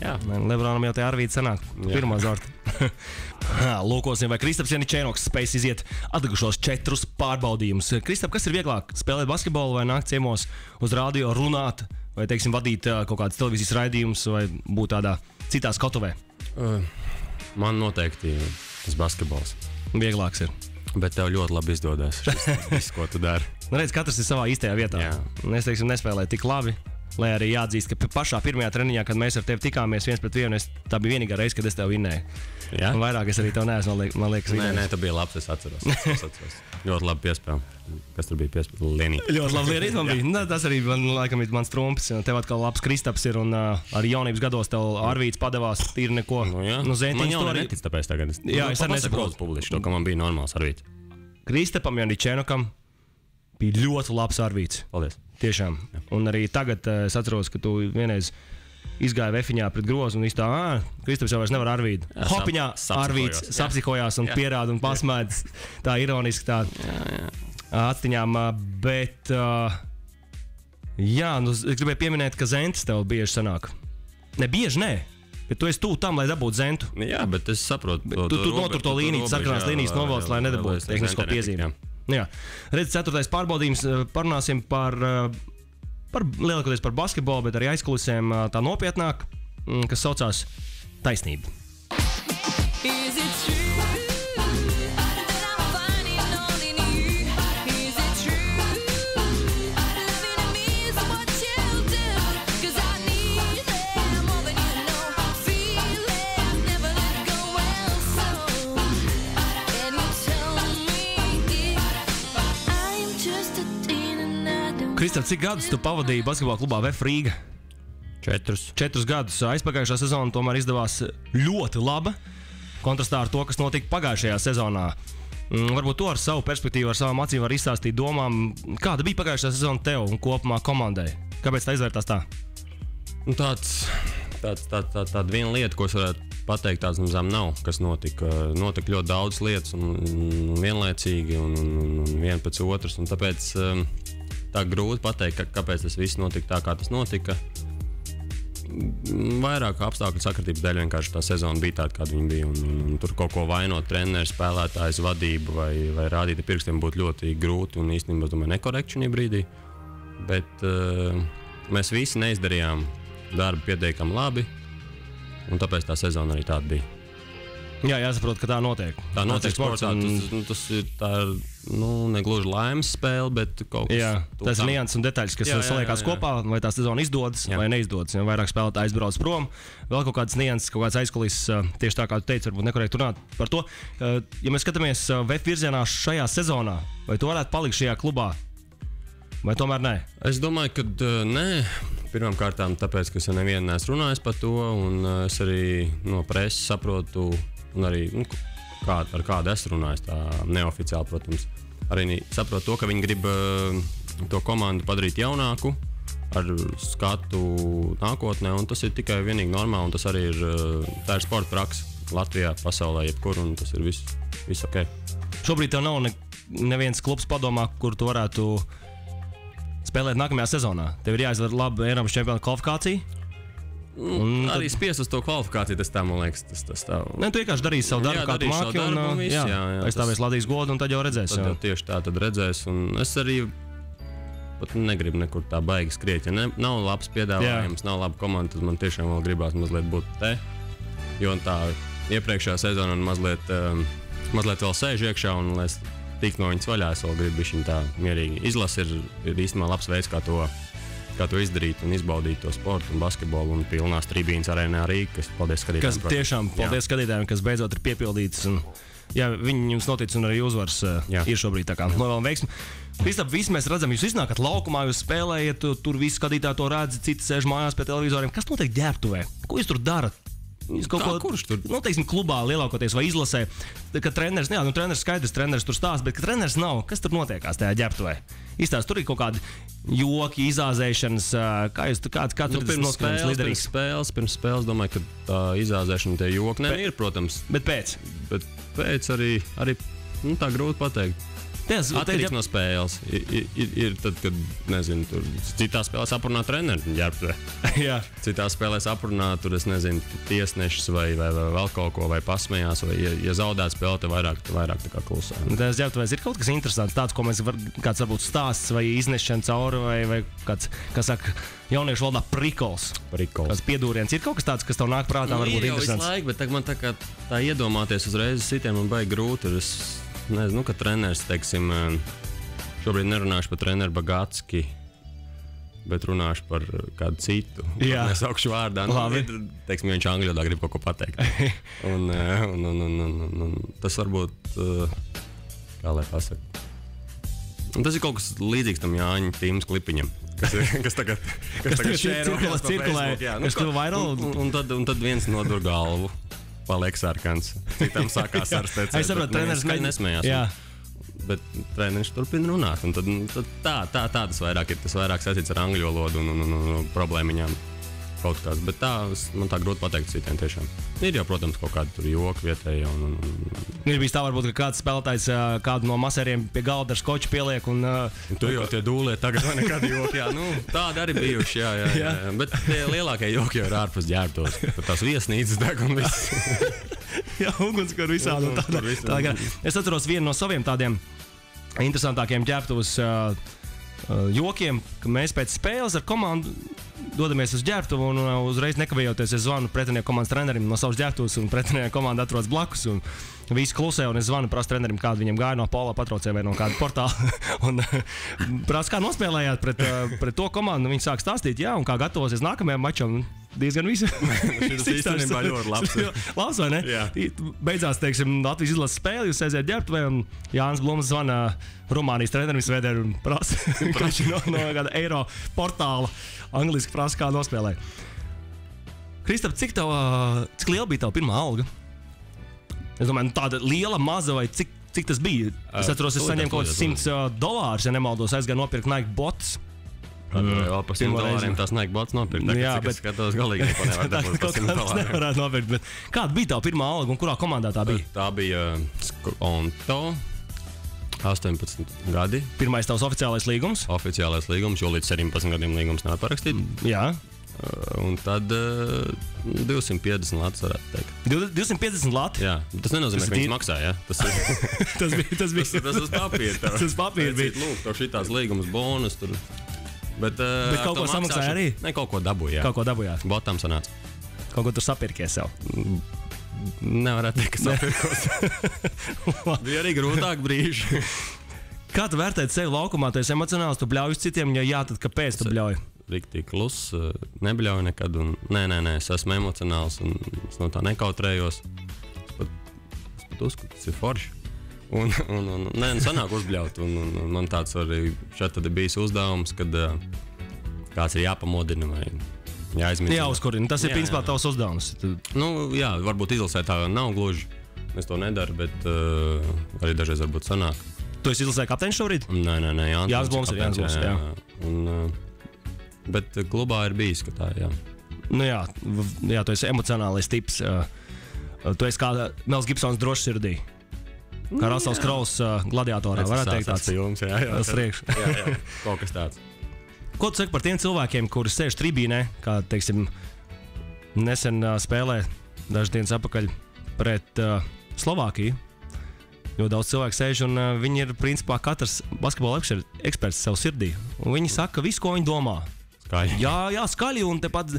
[SPEAKER 3] Jā.
[SPEAKER 2] Lebronam jau te Arvīts sanāk.
[SPEAKER 3] Jā.
[SPEAKER 2] Pirmā zorta. Lūkosim, vai Kristaps Janičēnoks spēs iziet atlikušos četrus pārbaudījumus. Kristap, kas ir vieglāk? Spēlēt basketbolu vai nākt ciemos uz rādio, runāt, vai, teiksim, vadīt kaut kādas televīzijas raidījumus, vai būt tādā citā skatuvē?
[SPEAKER 3] Man noteikti tas basketbols.
[SPEAKER 2] Vieglāks ir.
[SPEAKER 3] Bet tev ļoti labi izdodas. šis- Viss, ko tu dari.
[SPEAKER 2] Nu, redz, katrs ir savā īstajā vietā.
[SPEAKER 3] Jā.
[SPEAKER 2] Es teiksim, nespēlēju tik labi. Lai arī jāatzīst, ka pašā pirmajā treniņā, kad mēs ar tevi tikāmies viens pret vienu, es, tā bija vienīgā reize, kad es tevi vinnēju.
[SPEAKER 3] Jā?
[SPEAKER 2] Un vairāk es arī tev neesmu, man liek- man liekas,
[SPEAKER 3] Nē,
[SPEAKER 2] vinnējis.
[SPEAKER 3] nē, tu biji labs. Es atceros. Es atceros. ļoti labi piespēlēji. Kas tur bija piespēlēts?
[SPEAKER 2] Ļoti labi arī man bija. Nu, tas arī man, laikam, ir mans trumps. Tev atkal labs Kristaps ir un uh, arī jaunības gados tev Arvīts padevās tīri neko.
[SPEAKER 3] Nu, jā,
[SPEAKER 2] nu,
[SPEAKER 3] man
[SPEAKER 2] Zētiņš
[SPEAKER 3] jau
[SPEAKER 2] to arī.
[SPEAKER 3] netic, tāpēc tagad es,
[SPEAKER 2] Jā, es arī nesaprotu.
[SPEAKER 3] publiski to, ka man bija normāls arvīts.
[SPEAKER 2] Kristapam Janičēnokam bija ļoti labs Arvīts.
[SPEAKER 3] Paldies.
[SPEAKER 2] Tiešām. Un arī tagad uh, es atceros, ka tu vienreiz izgāji vefiņā pret grozu un viss tā, ah, Kristaps jau vairs nevar arvīt.
[SPEAKER 3] Jā,
[SPEAKER 2] Hopiņā arvīts
[SPEAKER 3] jā.
[SPEAKER 2] sapsihojās un
[SPEAKER 3] Jā.
[SPEAKER 2] pierāda un pasmēdz tā ironiski tā atstiņām. ā, Bet, uh, jā, nu, es gribēju pieminēt, ka Zentis tev bieži sanāk. Ne bieži, nē. Bet tu esi tuvu tam, lai dabūtu zentu.
[SPEAKER 3] Jā, bet es saprotu,
[SPEAKER 2] Tu, tu notur to līniju, sarkanās līnijas novelc, lai nedabūtu tehnisko piezīmi. Nu Jā, redz, ceturtais pārbaudījums. eh, Parunāsim par, eh, par lielākoties par basketbolu, bet arī aizkulisēm eh, tā nopietnāk, mm, kas saucās taisnība. Kristap, cik gadus tu pavadīji basketbola klubā VF Rīga?
[SPEAKER 3] Četrus.
[SPEAKER 2] Četrus gadus aizpagājušā sezona tomēr izdevās ļoti laba. Kontrastā ar to, kas notika pagājušajā sezonā. Mm, Varbūt to ar savu perspektīvu, ar savām acīm var izstāstīt domām, kāda bija pagājušā sezona tev un kopumā komandai. Kāpēc tā izvērtās tā?
[SPEAKER 3] Nu, tāds, tāds, tā, tā, tāda viena lieta, ko es varētu pateikt, tāds nemazām nav, kas notika. Notika ļoti daudz lietas, un, un vienlaicīgi, un, un, un, un viena pēc otras. un Tāpēc um, tā grūti pateikt, ka, kāpēc tas viss notika tā, kā tas notika. Vairāk apstākļu sakritības dēļ vienkārši tā sezona bija tāda, kāda viņa bija. Un, un, un tur kaut ko vainot, treneris, spēlētājs, vadību vai, vai rādīt ar pirkstiem būtu ļoti grūti un īstenībā domāju, nekorekti šajā brīdī. Bet uh, mēs visi neizdarījām darbu pietiekami labi, un tāpēc tā sezona arī tāda bija.
[SPEAKER 2] Jā, jāsaprot, ka tā notiek.
[SPEAKER 3] Tā notiek sportā.
[SPEAKER 2] un-
[SPEAKER 3] Tas, nu, tas ir tā, nu, negluži laimes spēle, bet kaut kas tuvu
[SPEAKER 2] tas nianses un detaļas, kas
[SPEAKER 3] Jā,
[SPEAKER 2] jā, saliekas
[SPEAKER 3] jā, jā.
[SPEAKER 2] kopā, vai tā sezona izdodas jā. Vai neizdodas. Ja vairāk spēlētāji aizbrauc prom, vēl kaut kādas nianses, kaut kādas aizkulisēs, uh, tieši tā kā tu teici, varbūt nekorekti runāt par to. Ja mēs skatāmies VF virzienā šajā sezonā, vai tu varētu palikt šajā klubā, vai tomēr nē?
[SPEAKER 3] Es domāju, ka uh, nē. Pirmkārt, tāpēc, ka es nevienu neesmu runājis par to, un uh, es arī no preses saprotu, un arī nu, kā, ar kādu es runāju, tā neoficiāli, protams. Arī saprotu to, ka viņi grib uh, to komandu padarīt jaunāku, ar skatu nākotnē, un tas ir tikai vienīgi normāli, un tas arī ir, tā ir sporta praksa Latvijā, pasaulē, jebkur, un tas ir viss, viss ok.
[SPEAKER 2] Šobrīd tev nav ne, neviens klubs padomā, kur tu varētu spēlēt nākamajā sezonā. Tev ir jāizver laba Eiropas čempiona kvalifikācija. Un
[SPEAKER 3] Arī spiest uz to kvalifikāciju, tas tā, man liekas, tas, tas tā.
[SPEAKER 2] Ne, tu vienkārši darīsi savu darbu,
[SPEAKER 3] Jā,
[SPEAKER 2] kā tu māki. Un,
[SPEAKER 3] un
[SPEAKER 2] uh,
[SPEAKER 3] viss,
[SPEAKER 2] jā,
[SPEAKER 3] jā, jā,
[SPEAKER 2] aizstāvēs
[SPEAKER 3] tas-
[SPEAKER 2] Latvijas godu, un tad jau redzēs.
[SPEAKER 3] Tad jau tieši tā, tad redzēs. Un es arī pat negribu nekur tā baigi skriet. Ja ne, nav labs piedāvājums, Jā. nav laba komanda, tad man tiešām vēl gribās mazliet būt te. Jo tā iepriekšējā sezonā mazliet, um, mazliet vēl sēž iekšā, un es tiktu no viņas vaļā, es vēl gribu viņa tā mierīgi. Izlase ir, ir īstenībā labs veids, kā to, kā to izdarīt un izbaudīt to sportu un basketbolu un pilnās tribīnas arēnā arī, kas paldies
[SPEAKER 2] Kas
[SPEAKER 3] skatītājiem. protams.
[SPEAKER 2] tiešām, paldies skatītājiem, kas beidzot ir piepildīts. Un, jā, viņi jums notic, un arī uzvars uh,
[SPEAKER 3] Jā.
[SPEAKER 2] ir šobrīd. Tā kā novēlam veiksmi. Kristap, visi mēs redzam, jūs iznākat laukumā, jūs spēlējat, tu- tur visi skatītāji to redz, citi sēž mājās pie televizoriem. Kas notiek ģērbtuvē? Ko jūs tur darat? Kaut
[SPEAKER 3] Kā,
[SPEAKER 2] ko
[SPEAKER 3] kurš tur?
[SPEAKER 2] Nu, teiksim, klubā lielākoties vai izlasē, ka treneris, jā, nu, treneris skaidrs, treneris tur stāsta, bet ka treneris nav. Kas tur notiekās tajā ģērbtuvē? Izstāst, tur ir kaut kādi joki, izāzēšanas, kā jūs kāds, kāds
[SPEAKER 3] Nu,
[SPEAKER 2] tur
[SPEAKER 3] pirms, spēles, pirms
[SPEAKER 2] līderīgs.
[SPEAKER 3] spēles, pirms spēles domāju, ka tā izāzēšana tie joki ne, ir, protams,
[SPEAKER 2] Bet pēc.
[SPEAKER 3] bet pēc arī, arī nu, tā grūti pateikt.
[SPEAKER 2] Tas
[SPEAKER 3] Atkarīgs no spēles. Ir, ir, ir, tad, kad, nezinu, tur citā spēlē aprunā treneris, ģērbtuvē.
[SPEAKER 2] Jā.
[SPEAKER 3] Citā spēlē aprunā tur, es nezinu, tiesnešus vai, vai, vai vēl kaut ko, vai pasmējās, vai, ja, ja zaudēt spēli, tad vairāk, vairāk tā kā klusē.
[SPEAKER 2] Tas ģērbtuvēs ir kaut kas interesants, tāds, ko mēs varam, kāds varbūt stāsts vai iznešana cauri, vai, vai kāds, kas saka, jauniešu valodā prikols.
[SPEAKER 3] Prikols.
[SPEAKER 2] Kāds piedūriens ir kaut kas tāds, kas tev nāk prātā,
[SPEAKER 3] Nu,
[SPEAKER 2] varbūt interesants.
[SPEAKER 3] laiku, bet tagad man tā, kā, tā iedomāties uzreiz sitiem man baigi grūti. Es nezinu, ka treneris, teiksim, eh, šobrīd nerunāšu par treneru Bagatski. Bet runāšu par kādu citu.
[SPEAKER 2] Jā.
[SPEAKER 3] Es augšu vārdā. Nu,
[SPEAKER 2] Labi.
[SPEAKER 3] teiksim, viņš angļu valodā grib kaut ko pateikt. un, eh, un, un, un, un, un, un tas varbūt, eh, kā lai pasakā. Tas ir kaut kas līdzīgs tam Jāņa Tīmas klipiņam. Kas, kas tagad, kas
[SPEAKER 2] tagad
[SPEAKER 3] šērojās
[SPEAKER 2] cirkulē- cirkulē,
[SPEAKER 3] jā. Nu,
[SPEAKER 2] kas tev viral?
[SPEAKER 3] Un, un, un, tad, un tad viens nodur galvu. Paliek sarkans. Citam sākās ar stēcienu.
[SPEAKER 2] Es saprotu, treneris
[SPEAKER 3] mēģina nesmējās.
[SPEAKER 2] Jā,
[SPEAKER 3] Bet treneris turpina runāt. un Tad, nu, tad tā, tā, tā tas vairāk ir. Tas vairāk saistīts ar angļu valodu un, un, un, un, un problēmiņām. Kaut kāds. Bet tā, man tā grūti pateikt citiem tiešām. Ir jau, protams, kaut kāda tur joki vietēji. Un, un, un,
[SPEAKER 2] ir bijis tā, varbūt, ka kāds spēlētājs kādu no masēriem pie galda ar skoču pieliek. Un,
[SPEAKER 3] un tur jau tie dūlē tagad vai nekādi joki. Jā, nu, tādi arī bijuši. Jā, jā, jā. jā. Bet tie lielākie joki jau ir ārpus ģērbtos. Tās viesnīcas deg un viss.
[SPEAKER 2] Jā, ugunskura visādi. un Tādā,
[SPEAKER 3] visādi.
[SPEAKER 2] tādā, es atceros vienu no saviem tādiem interesantākiem ģērbtuves uh, uh, jokiem, ka mēs pēc spēles ar komandu dodamies uz ģērbtuvu un uh, uzreiz nekavējoties es zvanu pretinieku komandas trenerim no savas ģērbtuves un pretinieku komanda atrodas blakus. Visi klusē, un es zvanu, prasu trenerim, kāda viņam gāja no pola patrocē vai no kāda portāla. un prasu, kā nospēlējāt pret, uh, pret to komandu. Viņi sāk stāstīt, jā, un kā gatavosies nākamajam mačam. Diezgan visu.
[SPEAKER 3] Šis īstenībā ļoti labs.
[SPEAKER 2] labs, vai ne?
[SPEAKER 3] Jā.
[SPEAKER 2] Beidzās, teiksim, Latvijas izlases spēle, jūs aiziet ģērbtuvē, un Jānis Blūms zvana Rumānijas trenerim Svētdien un prasa, viņš no, no kāda eiro portāla angliski prasa, kā nospēlēt. Kristap, cik, tev, cik liela bija tava pirmā alga? Es domāju, nu, tāda liela, maza vai cik, cik tas bija? Es atceros, es saņēmu kaut kādus
[SPEAKER 3] tūlīt,
[SPEAKER 2] 100 dolārus, ja nemaldos, aizgāju nopirkt Nike bots.
[SPEAKER 3] Jā, par 100
[SPEAKER 2] Pirmo reizi.
[SPEAKER 3] dolāriem tas nāk bots nopirkt.
[SPEAKER 2] Jā,
[SPEAKER 3] Jā, bet skatos galīgi neko nevar
[SPEAKER 2] Tā
[SPEAKER 3] dabūt par
[SPEAKER 2] kaut
[SPEAKER 3] 100
[SPEAKER 2] kā tas
[SPEAKER 3] dolāriem.
[SPEAKER 2] nevarētu nopirkt. Bet kāda bija tā pirmā alga un kurā komandā tā bija?
[SPEAKER 3] Tā bija Onto. 18 gadi,
[SPEAKER 2] Pirmais tavs oficiālais līgums.
[SPEAKER 3] oficiālais līgums, jo līdz 17 gadiem līgums nav parakstīts.
[SPEAKER 2] Jā,
[SPEAKER 3] Un tad uh, 250 lats, varētu teikt.
[SPEAKER 2] Div- 250 lati.
[SPEAKER 3] Jā, tas nenozīmē,
[SPEAKER 2] Tas
[SPEAKER 3] ka
[SPEAKER 2] ir
[SPEAKER 3] viņš maksā. Ja? Tas ir
[SPEAKER 2] Tas bija tas bija.
[SPEAKER 3] tas, tas uz papīra.
[SPEAKER 2] Tas uz papīra bija.
[SPEAKER 3] Lūk, tev šitās līgumas bonus. Tur. Bet, uh,
[SPEAKER 2] Bet kaut ko samaksāja arī?
[SPEAKER 3] Ne, kaut ko dabūja.
[SPEAKER 2] Kaut ko dabūjāt.
[SPEAKER 3] Botam sanāca.
[SPEAKER 2] Kaut ko tur sapirkies sev.
[SPEAKER 3] Nevarētu teikt, ka sapirkos. Bija arī grūtāk brīži.
[SPEAKER 2] Kā tu vērtē sevi laukumā? Tu esi emocionāls, tu bļauj uz citiem, ja jā, tad kāpēc tu bļauj?
[SPEAKER 3] Riktīgi kluss, uh, nebļauju nekad. Un, nē, nē, nē, es esmu emocionāls un es no tā nekautrējos. Es pat, es pat uzskatu, tas ir forši. Un, un, un nē, nu, sanāk uzbļaut. Un, un, un man tāds arī šeit bijis uzdevums, kad uh, kāds ir jāpamodina vai jāizmēģina.
[SPEAKER 2] Jā, uzkurina. Tas ir
[SPEAKER 3] Jā,
[SPEAKER 2] principā
[SPEAKER 3] jā.
[SPEAKER 2] tavs uzdevums.
[SPEAKER 3] Nu, jā, varbūt izlasē tā nav gluži. Es to nedaru, bet uh, arī dažreiz varbūt sanāk.
[SPEAKER 2] Tu esi izlasījis kapteinis šobrīd?
[SPEAKER 3] Nē, nē, nē Jānis
[SPEAKER 2] Jānis Blums ir Jānis Blums, jā.
[SPEAKER 3] Un, uh, bet klubā ir bijis, ka tā, jā.
[SPEAKER 2] Nu jā, jā, tu esi emocionālais tips. uh, Tu esi kā Mels Gibsons drošs sirdī. Kā Rasels Kraus uh, gladiatorā. Varētu teikt tāds.
[SPEAKER 3] films, jā, jā.
[SPEAKER 2] Priekš.
[SPEAKER 3] jā, jā, kaut kas tāds.
[SPEAKER 2] Ko tu saki par tiem cilvēkiem, kuri sēž tribīnē, kā teiksim, nesen uh, spēlē dažas dienas atpakaļ pret uh, Slovākiju? Jo daudz cilvēku sēž un uh, viņi ir principā katrs basketbola eksperts sev sirdī. Un viņi saka visu, ko viņi domā.
[SPEAKER 3] Skaļi.
[SPEAKER 2] Jā, jā skaļi. Un tepat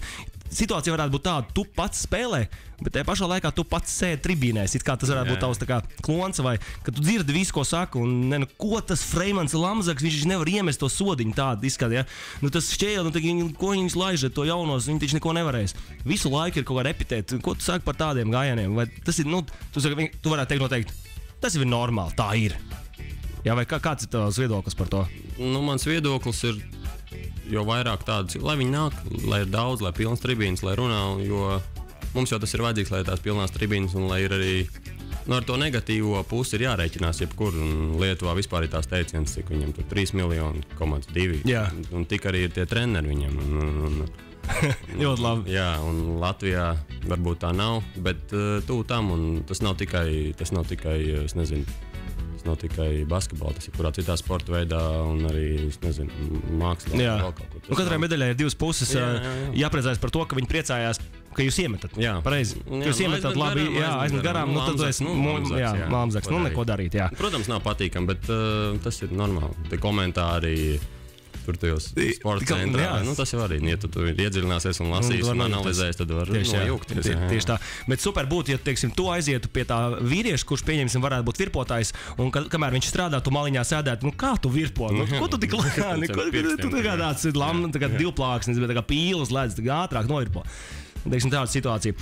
[SPEAKER 2] situācija varētu būt tāda, tu pats spēlē, bet tajā pašā laikā tu pats sēdi tribīnēs. It kā tas varētu
[SPEAKER 3] Jā.
[SPEAKER 2] būt tavs kā klons, vai ka tu dzirdi visu, ko saka. Un, ne, nu, ko tas Freimans Lamzaks, viņš nevar iemest to sodiņu tādu izskatu. Ja? Nu, tas šķēle, nu, viņi, ko viņi laižat to jaunos, viņi taču neko nevarēs. Visu laiku ir kaut kāda epitēta. Ko tu saki par tādiem gājieniem? Vai tas ir, nu, tu, saki, tu varētu teikt, noteikti, tas ir normāli, tā ir. Jā, vai kā, kāds ir tavs viedoklis par to?
[SPEAKER 3] Nu, mans viedoklis ir, jo vairāk tādu, lai viņi nāk, lai ir daudz, lai ir pilns tribīns, lai runā, jo mums jau tas ir vajadzīgs, lai ir tās pilnās tribīnas un lai ir arī. Nu, ar to negatīvo pusi ir jārēķinās, jebkur. Lietuvā vispār ir tās teiciens, cik viņam tur 3 miljoni, komats 2.
[SPEAKER 2] Jā.
[SPEAKER 3] Un, un tik arī ir tie treneri viņam. Un, un, un,
[SPEAKER 2] Ļoti labi.
[SPEAKER 3] Jā, un Latvijā varbūt tā nav, bet uh, tuvu tam. un Tas nav tikai, tas nav tikai, es nezinu, tas nav tikai basketbols, tas ir kurā citā sporta veidā, un arī, nezinu, mākslā.
[SPEAKER 2] Jā, nu, katrai medaļai ir divas puses.
[SPEAKER 3] Jā,
[SPEAKER 2] Jā,
[SPEAKER 3] jā, jā.
[SPEAKER 2] Jāpriecājas par to, ka viņi priecājās, ka jūs iemetat.
[SPEAKER 3] Jā.
[SPEAKER 2] pareizi.
[SPEAKER 3] Jā,
[SPEAKER 2] Ka jūs
[SPEAKER 3] nu,
[SPEAKER 2] iemetat labi, jā,
[SPEAKER 3] aizmet
[SPEAKER 2] garām. Nu, tad es,
[SPEAKER 3] nu,
[SPEAKER 2] jā, māmzaks, nu,
[SPEAKER 3] Ko
[SPEAKER 2] neko darīt. Jā.
[SPEAKER 3] Protams, nav patīkami, bet uh, tas ir normāli. Tie komentāri. Tur tajos sporta
[SPEAKER 2] jā.
[SPEAKER 3] Nu, tas jau arī, ja tu tur iedziļināsies un lasīsi
[SPEAKER 2] tu vari
[SPEAKER 3] un
[SPEAKER 2] nojukties.
[SPEAKER 3] analizēsi, tad var
[SPEAKER 2] Tieši, jā.
[SPEAKER 3] nojukties.
[SPEAKER 2] Tie- tieši tā. Bet super būtu, ja teiksim, tu aizietu pie tā vīrieša, kurš pieņemsim, varētu būt virpotājs, un ka, kamēr viņš strādā, tu maliņā sēdētu. Nu, kā tu virpo? Nu, ko tu tik lēni? Tu kā tāds lam, tā kā divplāksnis, bet tā kā pīles lēdz, tā kā ātrāk novirpo. Teiksim, tāda situācija.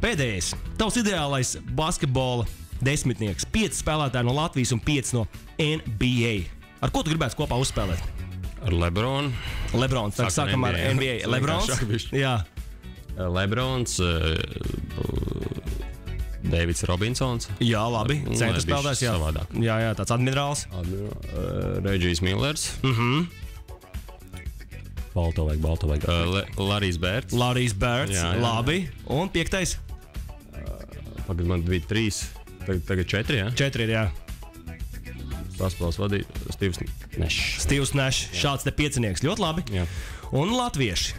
[SPEAKER 2] Pēdējais. Tavs ideālais basketbola desmitnieks. Pieci spēlētāji no Latvijas un pieci no NBA. Ar ko tu gribētu kopā uzspēlēt?
[SPEAKER 3] Ar Lebronu.
[SPEAKER 2] Lebrons. Tā,
[SPEAKER 3] Sākam
[SPEAKER 2] ar
[SPEAKER 3] NBA,
[SPEAKER 2] NBA. Lebrons. Jā.
[SPEAKER 3] Lebrons, Deivids Robinsons,
[SPEAKER 2] Jā, labi.
[SPEAKER 3] Nu,
[SPEAKER 2] Centra spēlētājs. Jā.
[SPEAKER 3] savādāk.
[SPEAKER 2] jā, jā, tāds admirāls.
[SPEAKER 3] Reģijs Millers,
[SPEAKER 2] Mm -hmm.
[SPEAKER 3] Balto vajag, Balto vajag. Uh, Le- Larijs Bērts.
[SPEAKER 2] Larijs Bērts.
[SPEAKER 3] Jā, jā.
[SPEAKER 2] Labi. Un piektais.
[SPEAKER 3] Pagad man bija trīs, tagad, tagad četri, jā.
[SPEAKER 2] Četri ir. Jā.
[SPEAKER 3] Paspēles vadīja Stīvs Nešs.
[SPEAKER 2] Stīvs Nešs. Šāds te piecinieks. Ļoti labi.
[SPEAKER 3] Jā.
[SPEAKER 2] Un latvieši.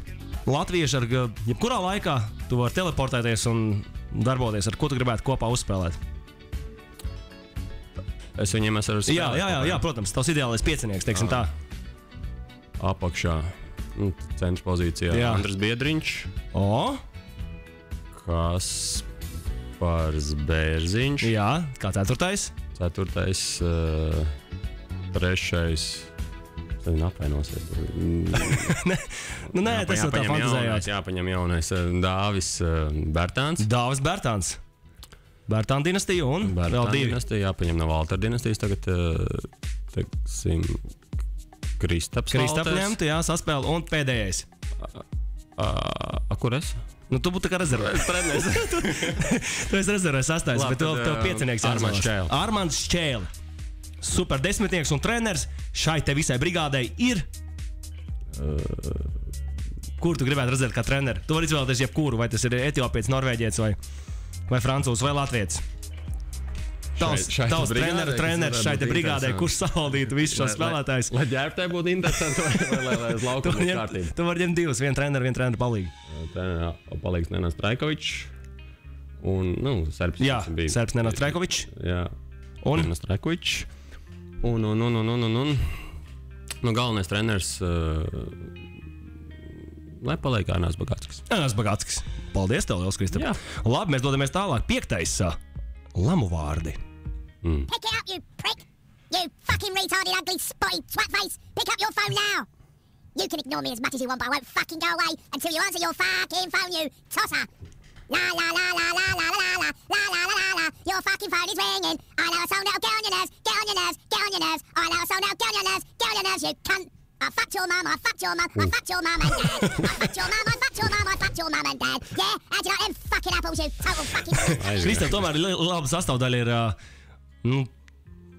[SPEAKER 2] Latvieši ar jebkurā laikā tu vari teleportēties un darboties. Ar ko tu gribētu kopā uzspēlēt?
[SPEAKER 3] Es viņiem esmu arī
[SPEAKER 2] Jā, jā, jā, jā, protams. Tavs ideālais piecinieks, teiksim tā.
[SPEAKER 3] apakšā. nu, Centra pozīcijā.
[SPEAKER 2] Jā.
[SPEAKER 3] Andris Biedriņš,
[SPEAKER 2] O,
[SPEAKER 3] kas par Bērziņš,
[SPEAKER 2] jā, kā ceturtais.
[SPEAKER 3] Ceturtais, uh, trešais. Tad viņi apvainosies. Mm,
[SPEAKER 2] Nu, nē, tas jau tā
[SPEAKER 3] jāpaņem
[SPEAKER 2] fantazējās.
[SPEAKER 3] jaunais, jāpaņem jaunais eh, Dāvis eh, Bērtāns.
[SPEAKER 2] Dāvis Bērtāns. Bērtāna dinastija un vēl
[SPEAKER 3] Bērtāna
[SPEAKER 2] divi.
[SPEAKER 3] dinastija, jāpaņem no Valtera dinastijas. Tagad, eh, teiksim, Kristaps.
[SPEAKER 2] Kristap
[SPEAKER 3] Valters.
[SPEAKER 2] ņemtu, jā, saspēle un pēdējais.
[SPEAKER 3] Ā, a, kur es?
[SPEAKER 2] Nu, tu būtu kā rezervējis. tu esi rezervējis
[SPEAKER 3] Labi,
[SPEAKER 2] bet tev, tev piecinieks
[SPEAKER 3] Armands
[SPEAKER 2] jāizvēlas.
[SPEAKER 3] Šķēle.
[SPEAKER 2] Armands Šķēle. Super desmitnieks un treneris šai te visai brigādei ir. Kur tu gribētu redzēt kā treneris? Tu vari izvēlēties jebkuru, vai tas ir Etiopijas, Norvēģijas vai, vai Francūzs vai Latvijas. Tavs,
[SPEAKER 3] šai
[SPEAKER 2] tavs treneris
[SPEAKER 3] varētu
[SPEAKER 2] šai brigādē, kurš saldītu visus šos spēlētājus.
[SPEAKER 3] Lai ģērbtē būtu interesanti, vai, vai, lai uz
[SPEAKER 2] Tu
[SPEAKER 3] laukuma būtu kārtība.
[SPEAKER 2] tu vari ņemt divus, vienu treneru, vienu treneru palīgu.
[SPEAKER 3] Tā palīgs Nenas Traikovičs. Un, nu, Serbs.
[SPEAKER 2] Jā. Serbs Nenas Traikovičs.
[SPEAKER 3] Jā,
[SPEAKER 2] Un
[SPEAKER 3] Nenas Traikovičs. Un, un, un, un, un, un, un. Nu, galvenais treneris. Uh, lai paliek Arnēs Bagātskis.
[SPEAKER 2] Nē, Bagātskis. Paldies, tev, Lielas Kristap.
[SPEAKER 3] Jā.
[SPEAKER 2] Labi, mēs dodamies tālāk. Piektais lamu vārdi.
[SPEAKER 5] Pick it up, you prick! You fucking retarded, ugly, spotty twat face! Pick up your phone now! You can ignore me as much as you want, but I won't fucking go away until you answer your fucking phone, you tosser! La la la la la la la la la la la la la la Your fucking phone is ringing. I know a song that'll get on your nerves, get on your nerves, get on your nerves. I know a song that'll get on your nerves, get on your nerves, you cunt. I fucked your mum, I fucked your mum, I fucked your mum and dad. I fucked your mum, I fucked your mum, I fucked your mum and dad. Yeah, how'd you like them fucking apples, you total fucking.
[SPEAKER 2] Kristap, tomēr li- laba sastāvdaļa ir ā, nu,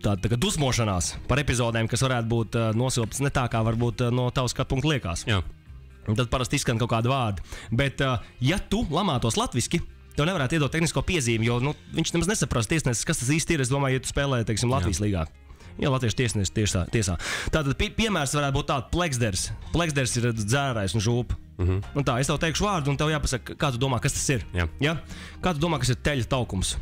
[SPEAKER 2] tā, tā kā dusmošanās par epizodēm, kas varētu būt uh, nosilptas ne tā, kā varbūt uh, no tavas skatu punkta liekas.
[SPEAKER 3] Jā,
[SPEAKER 2] Tad parasti izskan kaut kāda vārda. Bet, uh, ja tu lamātos latviešu, tev nevarētu iedot tehnisko piezīmi, jo nu, viņš nemaz nesaprast tiesnesis, kas tas īsti ir. Es domāju, ja tu spēlē, teiksim, Latvijas līgā. Jā, Latvijas tiesnesis tiesā. tiesā. Tātad pie, piemērs varētu būt tāds pleksders. Pleksders ir dzērājs un žūpa. Uh -huh. un tā, es tev teikšu vārdu, un tev jāpasaka, kā tu domā, kas tas ir.
[SPEAKER 3] Jā.
[SPEAKER 2] Ja? Kā tu domā, kas ir teļa taukums?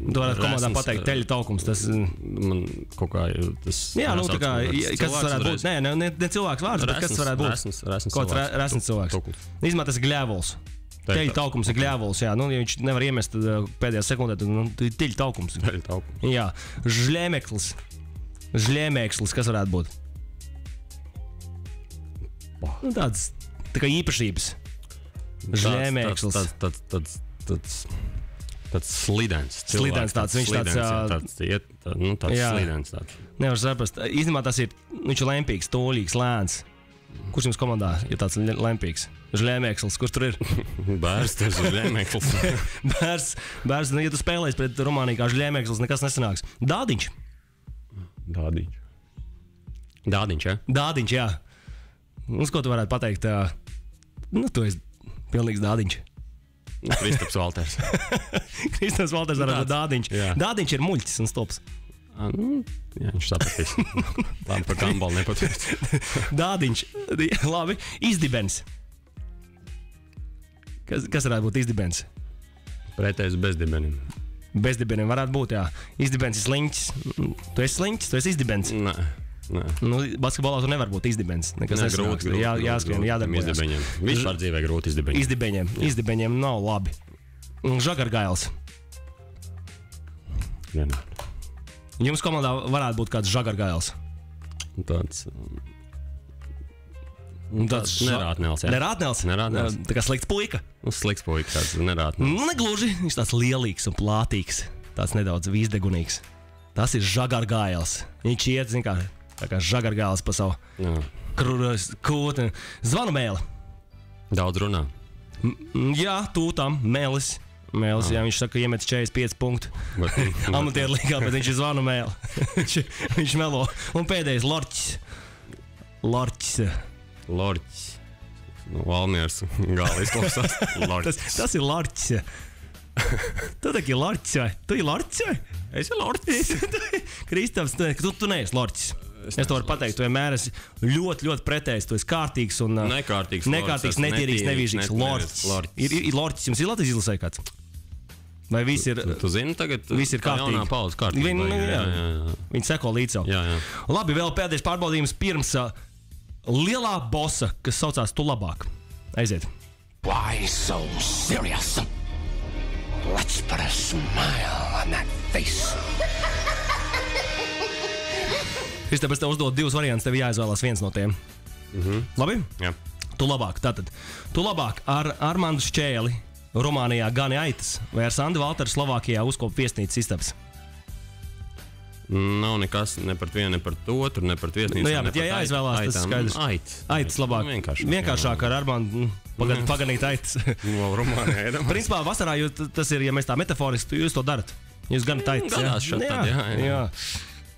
[SPEAKER 2] Tu varētu komandā pateikt, teļa taukums. Tas, mm,
[SPEAKER 3] man kaut kā tas.
[SPEAKER 2] jā, nu, tā kā, kas tas varētu būt? Nē, ne, ne, ne cilvēks vārds, bet kas tas varētu būt?
[SPEAKER 3] resns, resns
[SPEAKER 2] Kaut
[SPEAKER 3] cilvēks.
[SPEAKER 2] kāds resns cilvēks. Īsumā tas ir Teļa taukums ir gļēvuls. Jā, nu, ja viņš nevar iemest tad, ā, pēdējā sekundē, tad nu, teļa taukums.
[SPEAKER 3] Teļa taukums.
[SPEAKER 2] Jā, žļēmeklis. Žļēmeklis, kas varētu būt? Nu, tāds tā kā īpašības. Žļēmeklis.
[SPEAKER 3] Tāds, tāds, tāds, tāds, tāds slidens.
[SPEAKER 2] Slidens
[SPEAKER 3] cilvēks,
[SPEAKER 2] tāds, viņš tāds,
[SPEAKER 3] slidens, jā,
[SPEAKER 2] jā.
[SPEAKER 3] tāds, tā, nu, tāds
[SPEAKER 2] Jā.
[SPEAKER 3] slidens. Tāds.
[SPEAKER 2] Nevar saprast. Īstenībā tas ir. Viņš ir lempīgs, tūlīgs, lēns. Kurš jums komandā ir tāds le- lempīgs? Žļēmeklis, kurš tur ir?
[SPEAKER 3] Bērns, tas ir žēmeklis.
[SPEAKER 2] bērns, bērns, nu, ja tu spēlēsi pret Rumāniju kā žļēmeklis, nekas nesanāks. Dādiņš.
[SPEAKER 3] Dādiņš. Dādiņš, ja?
[SPEAKER 2] Dādiņš, jā. Uz ko tu varētu pateikt? Nu, tu esi pilnīgs dādiņš.
[SPEAKER 3] Nu, Kristaps Valters.
[SPEAKER 2] Kristians Valters būt
[SPEAKER 3] Tāds,
[SPEAKER 2] dādiņš.
[SPEAKER 3] jā.
[SPEAKER 2] Dādiņš ir muļķis un stops.
[SPEAKER 3] Ah, nu, jā, viņš sapratīs. Labi, par kambalu nepateikt.
[SPEAKER 2] Dādiņš, labi, izdibens. Kas, kas varētu būt izdibens?
[SPEAKER 3] Pretējs bezdibenim.
[SPEAKER 2] Bezdibeniem varētu būt, jā. Izdibens ir sliņķis. Tu esi sliņķis, tu esi izdibens.
[SPEAKER 3] Nē.
[SPEAKER 2] Nu, basketbolā tu nevari būt izdibens. Nekas nesanāks.
[SPEAKER 3] grūti, grūti,
[SPEAKER 2] Jā, jāskrien, jādarbojas.
[SPEAKER 3] Izdibeņiem. Vispār dzīvē grūti izdibeņiem.
[SPEAKER 2] Izdibeņiem, izdibeņiem nav labi. Žagargails.
[SPEAKER 3] Vienā.
[SPEAKER 2] Jums komandā varētu būt kāds žagargails.
[SPEAKER 3] Tāds
[SPEAKER 2] Un
[SPEAKER 3] Tāds nerātnēls.
[SPEAKER 2] Nerātnēls.
[SPEAKER 3] Nerātnēls.
[SPEAKER 2] Tā kā slikts puika.
[SPEAKER 3] nu, slikts puisis, tāds nerātnēls.
[SPEAKER 2] Nu, negluži. Viņš tāds lielīgs un plātīgs. Tāds nedaudz vīzdegunīgs. Tas ir žagargails. Viņš iet, zin kā, tā kā žagargails pa savu kūtu. Zvanu mēli.
[SPEAKER 3] Daudz runā.
[SPEAKER 2] Mm, Jā, tūtam, mēlis. Mēlis, jā, viņš saka, ka iemet 45 punktus. Amatieru līgā, bet viņš ir zvanu mēlī. viņš, viņš melo. Un pēdējais Lorķis. Lorķis.
[SPEAKER 3] Lorķis. Nu, Valmiers gala izklausās.
[SPEAKER 2] Tas, tas ir Lorķis. Tu tā kā Lorķis vai? Tu ir Lorķis vai?
[SPEAKER 3] Es esmu Lorķis.
[SPEAKER 2] Kristaps, tu, tu, tu neesi Lorķis. Es to varu pateikt. Tu vienmēr esi ļoti, ļoti pretējs. Tu esi kārtīgs un uh,
[SPEAKER 3] Nekārtīgs.
[SPEAKER 2] nekārtīgs, netīrīgs. Lorķis.
[SPEAKER 3] Lorķis.
[SPEAKER 2] Ir, ir, ir Lorķis. Jums ir Latvijas izlasē kāds? Vai viss ir?
[SPEAKER 3] Tu zini, tagad
[SPEAKER 2] Viss ir
[SPEAKER 3] tā
[SPEAKER 2] kārtīgi.
[SPEAKER 3] Jaunā paudze kārtīgi.
[SPEAKER 2] Viņi, jā,
[SPEAKER 3] jā, jā, jā.
[SPEAKER 2] Viņi seko līdzi sev.
[SPEAKER 3] Jā, jā.
[SPEAKER 2] Labi, vēl pēdējais pārbaudījums pirms uh, lielā bosa, kas saucās Tu labāk. Aiziet.
[SPEAKER 1] Why so serious? Let's put a smile on that face.
[SPEAKER 2] Es tev uzdodu divus variantus, tev jāizvēlās viens no tiem. Mm -hmm. Labi?
[SPEAKER 3] Jā.
[SPEAKER 2] Tu labāk, tātad, tu labāk ar Armānu Šķēli, Rumānijā Gani Aitas vai ar Sandu Valteru Slovākijā uzkopu viesnīcas istabas.
[SPEAKER 3] Nav nekas ne par vienu, ne par otru, ne par viesnīcu.
[SPEAKER 2] Nu jā, bet ja jāizvēlās, tas
[SPEAKER 3] aitām.
[SPEAKER 2] skaidrs.
[SPEAKER 3] Aitas.
[SPEAKER 2] Aitas labāk.
[SPEAKER 3] Vienkāršāk.
[SPEAKER 2] Vienkāršāk ar Armānu pagad, paganīt Aitas.
[SPEAKER 3] No Rumānijā ēdam.
[SPEAKER 2] Principā vasarā jūs, tas ir, ja mēs tā metaforiski, jūs to darat. Jūs gan
[SPEAKER 3] šad tad, jā, jā.
[SPEAKER 2] jā.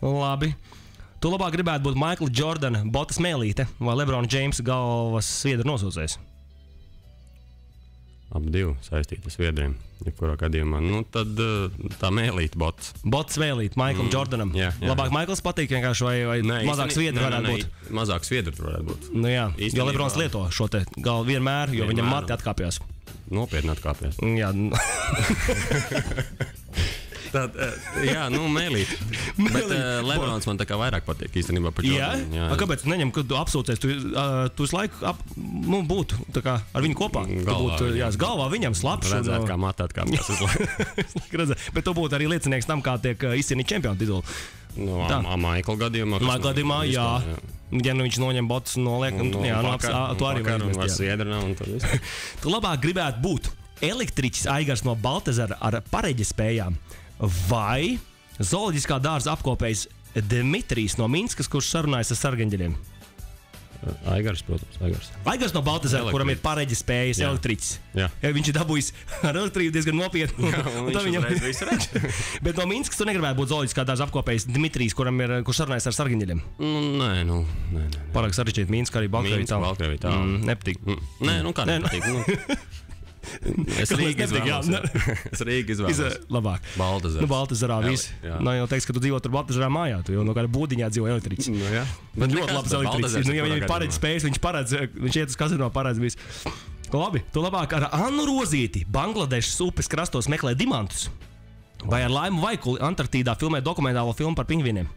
[SPEAKER 2] Labi. Tu labāk gribētu būt Maikla Jordana, Botas Mēlīte vai Lebrona Džeimsa galvas sviedra nosūcējs.
[SPEAKER 3] Abi divi saistīti ar sviedriem. Jebkurā gadījumā. Nu, tad uh, tā mēlīte bots.
[SPEAKER 2] Botas Mēlīte, Maiklam mm. Jordanam.
[SPEAKER 3] jā, jā.
[SPEAKER 2] labāk Maikls patīk vienkārši vai, vai
[SPEAKER 3] Nē,
[SPEAKER 2] mazāk
[SPEAKER 3] nē,
[SPEAKER 2] varētu
[SPEAKER 3] nē,
[SPEAKER 2] būt.
[SPEAKER 3] nē, Mazāk sviedra tur varētu būt.
[SPEAKER 2] Nu, jā, jo
[SPEAKER 3] Īstenībā-
[SPEAKER 2] Lebrons lieto šo te galvu vienmēr, jo viņam
[SPEAKER 3] Vienmēr.
[SPEAKER 2] mati atkāpjas.
[SPEAKER 3] Nopietni atkāpjas.
[SPEAKER 2] Jā,
[SPEAKER 3] Tad, uh, jā, nu, mēlīte. Bet uh, Lebrons man tā kā vairāk patīk īstenībā par
[SPEAKER 2] jā?
[SPEAKER 3] Jordanu.
[SPEAKER 2] jā. A, kāpēc? Neņem, kad tu apsūdzies, tu, uh, tu visu laiku ap, nu, būtu tā kā ar viņu kopā.
[SPEAKER 3] Galvā
[SPEAKER 2] būtu, jā, galvā viņam slapjš.
[SPEAKER 3] Redzēt, kā matā atkāpjas uz leju.
[SPEAKER 2] Bet tu būtu arī liecinieks tam, kā tiek izcīnīta čempionu titulu.
[SPEAKER 3] No,
[SPEAKER 2] Tā.
[SPEAKER 3] a, a, Maikla gadījumā.
[SPEAKER 2] Manā gadījumā,
[SPEAKER 3] man
[SPEAKER 2] jā.
[SPEAKER 3] vispār,
[SPEAKER 2] Ja nu viņš noņem botus un noliek, un,
[SPEAKER 3] No,
[SPEAKER 2] jā, nu,
[SPEAKER 3] vakar-
[SPEAKER 2] ā, tu arī vari
[SPEAKER 3] un
[SPEAKER 2] jā.
[SPEAKER 3] sviedra nav, un tad viss.
[SPEAKER 2] Tu labāk gribētu būt elektriķis Aigars no Baltazara ar pareģa spējām vai zooloģiskā dārza apkopējs Dimitrijs no Minskas, kurš sarunājas ar sargeņģeļiem.
[SPEAKER 3] Aigars, protams, Aigars.
[SPEAKER 2] Aigars no
[SPEAKER 3] Elektriķis.
[SPEAKER 2] kuram ir pareģa spējas,
[SPEAKER 3] Jā.
[SPEAKER 2] elektriķis.
[SPEAKER 3] Jā.
[SPEAKER 2] Ja viņš ir dabūjis ar elektrību diezgan nopietni.
[SPEAKER 3] Jā,
[SPEAKER 2] tad
[SPEAKER 3] viņš uzreiz visu redz.
[SPEAKER 2] Bet no Minskas tu negribētu būt zooloģiskā dārza apkopējs Dimitrijs, kuram ir, kurš sarunājas ar sargeņģeļiem.
[SPEAKER 3] Nu, nē, nu, nē, nē.
[SPEAKER 2] Pārāk sarežģīti Minska arī Baltkrievijā.
[SPEAKER 3] Minska, Baltkrievija, tā.
[SPEAKER 2] Mm, nepatīk.
[SPEAKER 3] Mm, Nē, nu kā
[SPEAKER 2] nu-
[SPEAKER 3] nepatīk. Nu. Es
[SPEAKER 2] jā?
[SPEAKER 3] izvēlos. jā. Es Rīgu
[SPEAKER 2] Iz,
[SPEAKER 3] izvēlos.
[SPEAKER 2] labāk.
[SPEAKER 3] Baltazars.
[SPEAKER 2] Nu, Baltazarā
[SPEAKER 3] jā.
[SPEAKER 2] Nav jau teiks, ka tu dzīvo tur Baltazarā mājā. Tu jau no kāda būdiņā dzīvo elektriķis.
[SPEAKER 3] Nu, jā.
[SPEAKER 2] Bet ļoti labs elektriķis. Nu, ja viņam ir
[SPEAKER 3] jebkurā
[SPEAKER 2] paredz spējas, viņš paredz, viņš iet uz kazino paredz visu. Labi, tu labāk ar Annu Rozīti Bangladešas upes krastos meklē dimantus. Vai ar Laimu Vaikuli Antarktīdā filmē dokumentālo filmu par pingvīniem?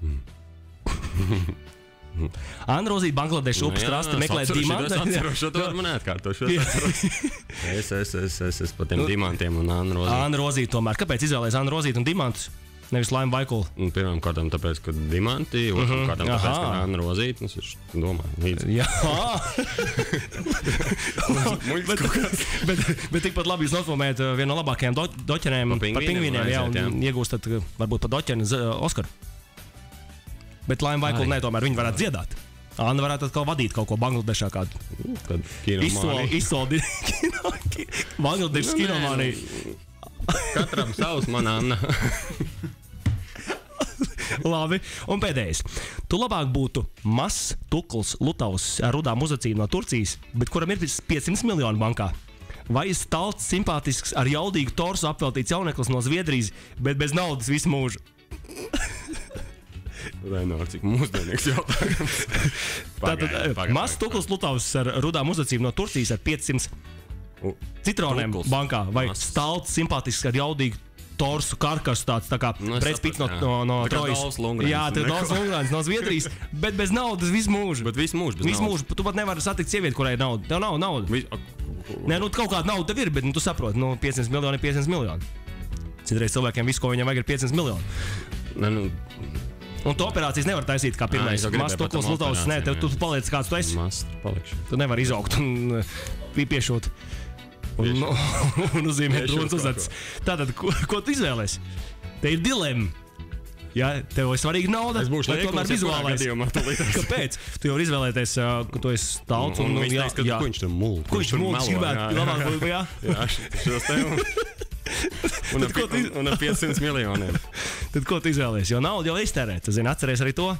[SPEAKER 2] Anna Rozīte Bangladešas upes krasta meklē
[SPEAKER 3] Es
[SPEAKER 2] dimantus.
[SPEAKER 3] atceros, to man neatkārtošu. Es, es, es, es, es par tiem dimantiem un.
[SPEAKER 2] Anna Rozīte tomēr. Kāpēc izvēlējies Anna Rozīte un dimantus? Nevis Laimu Vaikuli.
[SPEAKER 3] Pirmām kārtām, tāpēc, ka dimanti, otrām kārtām, tāpēc,
[SPEAKER 2] Mhm. Aha.
[SPEAKER 3] ka Anna Rozīte, nu, es domāju, līdzi.
[SPEAKER 2] Jā, bet, bet, bet tikpat labi jūs nofilmējat uh, vienu no labākajām do, doķerēm
[SPEAKER 3] Pa
[SPEAKER 2] par
[SPEAKER 3] pingvīniem
[SPEAKER 2] jā, un iegūstat uh, varbūt pat doķeri uh, Oskaru. Bet Laima Vaikula
[SPEAKER 3] Ai.
[SPEAKER 2] nē, tomēr viņi varētu dziedāt. Anna varētu atkal vadīt kaut ko Bangladešā, kādu ki, Bangladešas
[SPEAKER 3] nē,
[SPEAKER 2] kinomāniju.
[SPEAKER 3] Katram savs, man Anna.
[SPEAKER 2] Labi, un pēdējais. Tu labāk būtu mazs, tukls, lutavs ar rudām uzacīm no Turcijas, bet kuram ir 500 miljonu bankā. Vai stalts, simpātisks, ar jaudīgu torsu apveltīts jauneklis no Zviedrijas, bet bez naudas visu mūžu?
[SPEAKER 3] Renārs, cik mūsdienīgs jautājums.
[SPEAKER 2] Tātad mazs, tukls, lutavs ar rudām uzacīm no Turcijas ar 500
[SPEAKER 3] U-
[SPEAKER 2] citroniem
[SPEAKER 3] Tukls.
[SPEAKER 2] bankā, vai stalts, simpātisks, ar jaudīgu torsu, karkas, tāds tā kā
[SPEAKER 3] Nu,
[SPEAKER 2] pretspīts no, no, no Trojas. Jā, tas ir. Dolfs Lungrāns no Zviedrijas, bet bez naudas visu mūžu.
[SPEAKER 3] Bet visu mūžu bez
[SPEAKER 2] Visu
[SPEAKER 3] naudas.
[SPEAKER 2] mūžu tu pat nevari satikt sievieti, kurai ir nauda. Tev nav naudas.
[SPEAKER 3] Vi-
[SPEAKER 2] Nē, nu kaut kāda nauda tev ir, bet nu, tu saproti, nu, 500 miljoni ir 500 miljoni. Citreiz cilvēkiem viss, ko viņam vajag, ir 500 miljoni.
[SPEAKER 3] Nē, nu,
[SPEAKER 2] Un tu operācijas nevar taisīt kā pirmais.
[SPEAKER 3] tām
[SPEAKER 2] lutovs. Nē, tev tu paliec kāds tu esi. Tu nevari izaugt un uh, piešūt. Un, nu, un uzzīmēt
[SPEAKER 3] kaut
[SPEAKER 2] uzacis. Tātad, ko, ko tu izvēlēsies? Te ir dilemma. Jā, tev ir svarīga nauda.
[SPEAKER 3] Es būšu liekums, jebkurā
[SPEAKER 2] vizuālais. Kāpēc? Tu jau izvēlēties, ka tu esi stalts un,
[SPEAKER 3] Un
[SPEAKER 2] un jā,
[SPEAKER 3] teiks, ka
[SPEAKER 2] jā.
[SPEAKER 3] tur multi.
[SPEAKER 2] Ko viņš tur mūžā gribētu? Labāk, būtu, jā.
[SPEAKER 3] Jā, šos te un, ar,
[SPEAKER 2] tu-
[SPEAKER 3] un, un ar 500 miljoniem.
[SPEAKER 2] Tad ko tu izvēlēsies? Jo naudu jau iztērēt. Zini, atceries arī to.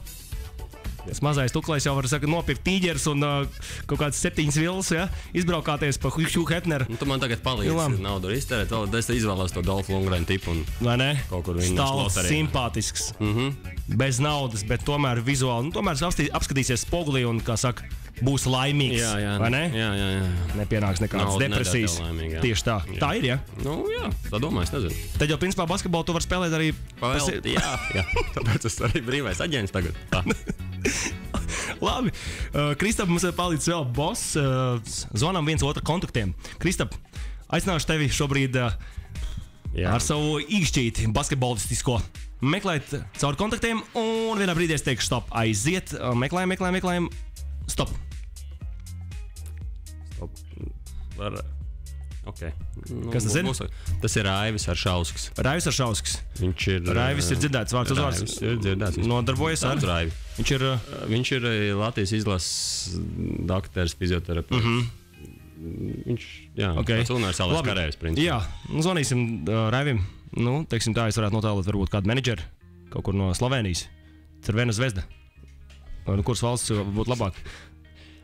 [SPEAKER 2] Tas mazais tuklais jau var saka, nopirkt tīģeris un uh, kaut kāds septiņas vilnas, ja? izbraukāties pa Hugh Hefneru.
[SPEAKER 3] Un tu man tagad palīdzi
[SPEAKER 2] labi.
[SPEAKER 3] naudu iztērēt. Vēl es izvēlos to Dolfu Lungrēnu tipu. Un,
[SPEAKER 2] Vai ne?
[SPEAKER 3] Kaut kur
[SPEAKER 2] Stāvs,
[SPEAKER 3] loterijā.
[SPEAKER 2] simpātisks.
[SPEAKER 3] mm -hmm.
[SPEAKER 2] Bez naudas, bet tomēr vizuāli. Nu, tomēr apskatīsies spogulī un, kā saka, būs laimīgs.
[SPEAKER 3] Jā, jā,
[SPEAKER 2] ne?
[SPEAKER 3] jā, jā, jā.
[SPEAKER 2] Nepienāks nekādas
[SPEAKER 3] nedara
[SPEAKER 2] depresijas.
[SPEAKER 3] jā.
[SPEAKER 2] Tieši tā.
[SPEAKER 3] Jā.
[SPEAKER 2] Tā ir. Ja?
[SPEAKER 3] Nu, jā, tā domāju, es nezinu.
[SPEAKER 2] Tad jau, principā, basketbolu tu vari spēlēt arī.
[SPEAKER 3] Pavēl,
[SPEAKER 2] pasi-
[SPEAKER 3] jā, jā, tāpēc es arī brīvais aģents tagad.
[SPEAKER 2] Labi. Uh, Kristap, mums ir palicis vēl boss. Uh, zvanām viens otru kontaktiem. Kristap, aicināšu tevi šobrīd uh,
[SPEAKER 3] Jā.
[SPEAKER 2] ar savu īkšķīti basketbolistisko. meklēt caur kontaktiem, un vienā brīdī es teikšu, stop, aiziet, uh, meklējam, meklējam, meklējam. Stop.
[SPEAKER 3] Var... Okay. Nu,
[SPEAKER 2] Kas tas ir?
[SPEAKER 3] būs- Tas ir Aivis ar Šausks.
[SPEAKER 2] Raivis ar šausks.
[SPEAKER 3] Viņš ir.
[SPEAKER 2] Raivis ir
[SPEAKER 3] eh,
[SPEAKER 2] dzirdēts vārds uz vārds.
[SPEAKER 3] Raivis Ir dzirdēts.
[SPEAKER 2] Nodarbojas ar
[SPEAKER 3] Raivi.
[SPEAKER 2] Viņš ir. uh,
[SPEAKER 3] Viņš ir eh, Latvijas izlases doktors, fizioterapeits. Mm -hmm. Viņš
[SPEAKER 2] Mhm. Okay.
[SPEAKER 3] tāds universāls principā.
[SPEAKER 2] Jā, nu, zvanīsim uh, Raivim. Nu, teiksim tā, es varētu notēlot varbūt kādu menedžeru kaut kur no Slovenijas. Cervena zvezda. Vai nu kuras valsts būtu labāk?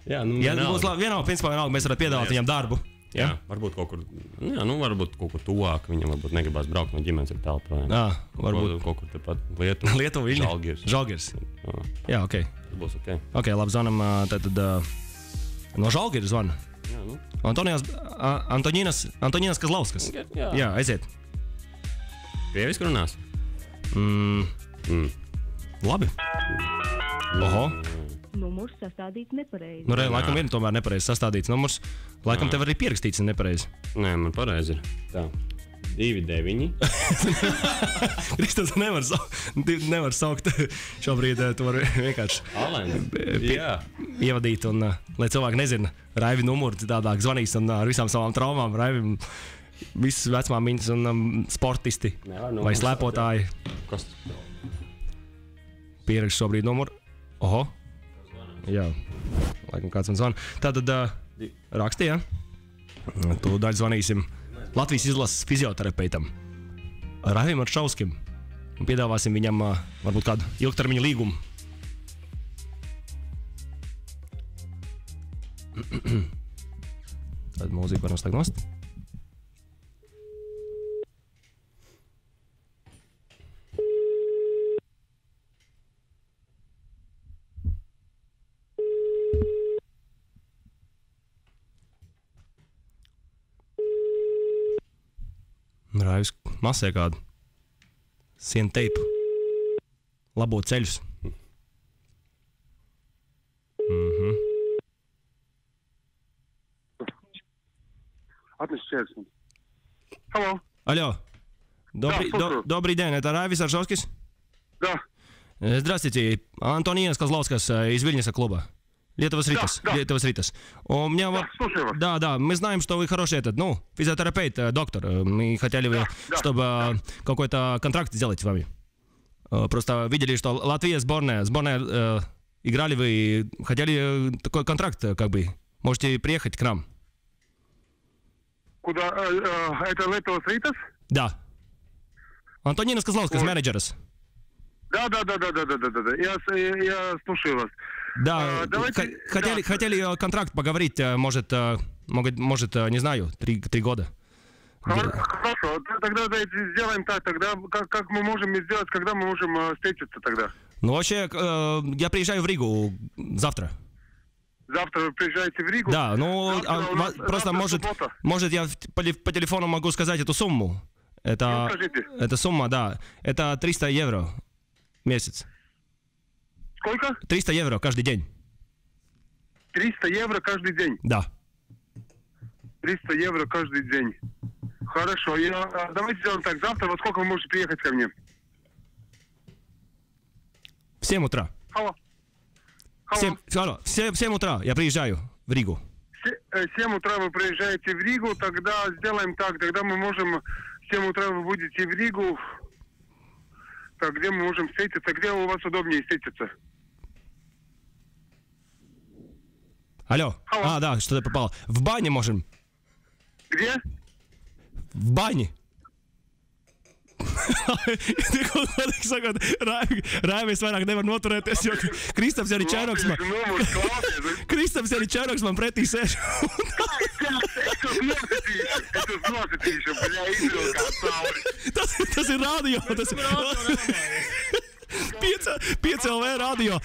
[SPEAKER 3] Jā, nu,
[SPEAKER 2] Ja
[SPEAKER 3] vienalga.
[SPEAKER 2] būs labi, vienalga, principā vienalga, mēs varētu piedāvāt
[SPEAKER 3] Jā.
[SPEAKER 2] viņam darbu.
[SPEAKER 3] Jā, varbūt kaut kur, jā, nu, varbūt kaut kur tuvāk. Viņam varbūt negribas braukt no ģimenes ar tālu projām.
[SPEAKER 2] Jā, varbūt.
[SPEAKER 3] Kaut, kaut kur tepat Lietuvā.
[SPEAKER 2] Lietuva viņa.
[SPEAKER 3] Žalgiris.
[SPEAKER 2] Žalgiris.
[SPEAKER 3] Jā,
[SPEAKER 2] Jā, ok.
[SPEAKER 3] tas būs ok.
[SPEAKER 2] Ok, labi, zvanam. Tad, uh, no Žalgiris zvana.
[SPEAKER 3] Jā, nu,
[SPEAKER 2] Antonijas, Antoninas, Antoninas Kazlauskas.
[SPEAKER 3] jā.
[SPEAKER 2] Jā, aiziet.
[SPEAKER 3] Krieviski runās.
[SPEAKER 2] Mm,
[SPEAKER 3] Mm.
[SPEAKER 2] labi. Oho.
[SPEAKER 6] Numurs sastādīts nepareizi.
[SPEAKER 2] Nu, re, laikam ir tomēr nepareizi sastādīts numurs. Laikam tev arī pierakstīts nepareizi.
[SPEAKER 3] Nē, man pareizi ir. Tā. 2, 9.
[SPEAKER 2] Kristus nevar, sau, nevar saukt šobrīd. eh, Tu vari vienkārši ievadīt, un, uh, lai cilvēki nezina, Raivi numuru citādāk zvanīs un uh, ar visām savām traumām. Raivim visas vecmāmiņas un um, sportisti
[SPEAKER 3] Nevar
[SPEAKER 2] vai slēpotāji
[SPEAKER 3] Kas?
[SPEAKER 2] pierakst šobrīd numuru. Oho! Jā, laikam kāds man zvana. Tātad uh, rakstīja. Tūdaļ zvanīsim Latvijas izlases fizioterapeitam Šauskim. Un piedāvāsim viņam uh, varbūt kādu ilgtermiņa līgumu. Tad mūzika var noslēgt nost. Raivis masē kādu sienu teipu, labo ceļus.
[SPEAKER 7] Atnes честно. Алло,
[SPEAKER 2] Алло. Добрый,
[SPEAKER 7] Да, слушаю.
[SPEAKER 2] до- добрый день, это Райвис Аршовскис?
[SPEAKER 7] да,
[SPEAKER 2] Э, Здравствуйте, Антонинас Козловскас э, из Вильнюса клуба. Летовас Ритас.
[SPEAKER 7] Да, да.
[SPEAKER 2] Летовас Ритас. У меня
[SPEAKER 7] да,
[SPEAKER 2] вот... Да, да, мы знаем, что вы хороший этот, ну, физиотерапевт, э, доктор. Э, мы хотели бы,
[SPEAKER 7] да, да,
[SPEAKER 2] чтобы да. Э, какой-то контракт сделать с вами. Просто видели, что Латвия сборная, сборная э, играли вы и хотели такой контракт, как бы. Можете приехать к нам.
[SPEAKER 7] Куда? Это Летовас Ритас?
[SPEAKER 2] Да. Антонина Козловская,
[SPEAKER 7] вот.
[SPEAKER 2] менеджерс.
[SPEAKER 7] Да, да, да, да, да, да, да, да, я, я слушаю вас.
[SPEAKER 2] Да,
[SPEAKER 7] А, давайте-
[SPEAKER 2] хотели,
[SPEAKER 7] да.
[SPEAKER 2] хотели э, контракт поговорить, может, может, э, не знаю, три, три года.
[SPEAKER 7] Хор- Хорошо, тогда давайте сделаем так. Тогда как, как мы можем сделать, когда мы можем встретиться тогда?
[SPEAKER 2] Ну, вообще, я приезжаю в Ригу завтра.
[SPEAKER 7] Завтра вы приезжаете в Ригу?
[SPEAKER 2] Да, ну, а,
[SPEAKER 7] нас-
[SPEAKER 2] просто может,
[SPEAKER 7] суббота.
[SPEAKER 2] может я по телефону могу сказать эту сумму. Это,
[SPEAKER 7] Ну, скажите.
[SPEAKER 2] это сумма, да, это 300 евро в месяц.
[SPEAKER 7] Сколько?
[SPEAKER 2] 300 евро каждый день,
[SPEAKER 7] 300 евро каждый день.
[SPEAKER 2] да.
[SPEAKER 7] 300 евро каждый день. Хорошо, я, а, давайте сделаем так. Завтра во сколько вы можете приехать ко мне?
[SPEAKER 2] В 7 утра.
[SPEAKER 7] Алло. Алло.
[SPEAKER 2] 7, алло, в 7, в 7 утра я приезжаю в Ригу.
[SPEAKER 7] Се- э, 7 утра вы приезжаете в Ригу, тогда сделаем так, тогда мы можем... В 7 утра вы будете в Ригу. Так, где мы можем встретиться? Где у вас удобнее встретиться?
[SPEAKER 2] Алло.
[SPEAKER 7] Алло.
[SPEAKER 2] А, да, что-то попало. В бане можем.
[SPEAKER 7] Где?
[SPEAKER 2] В бане. üks aga Raiv, Raivis vanak never notaret ja siis Kristof
[SPEAKER 7] see oli Tšernok, siis
[SPEAKER 2] ma, Kristof see oli Tšernok, siis
[SPEAKER 7] ma Briti sees. ta see raadio, ta see. Pietsa,
[SPEAKER 2] Pietsa on veel raadio.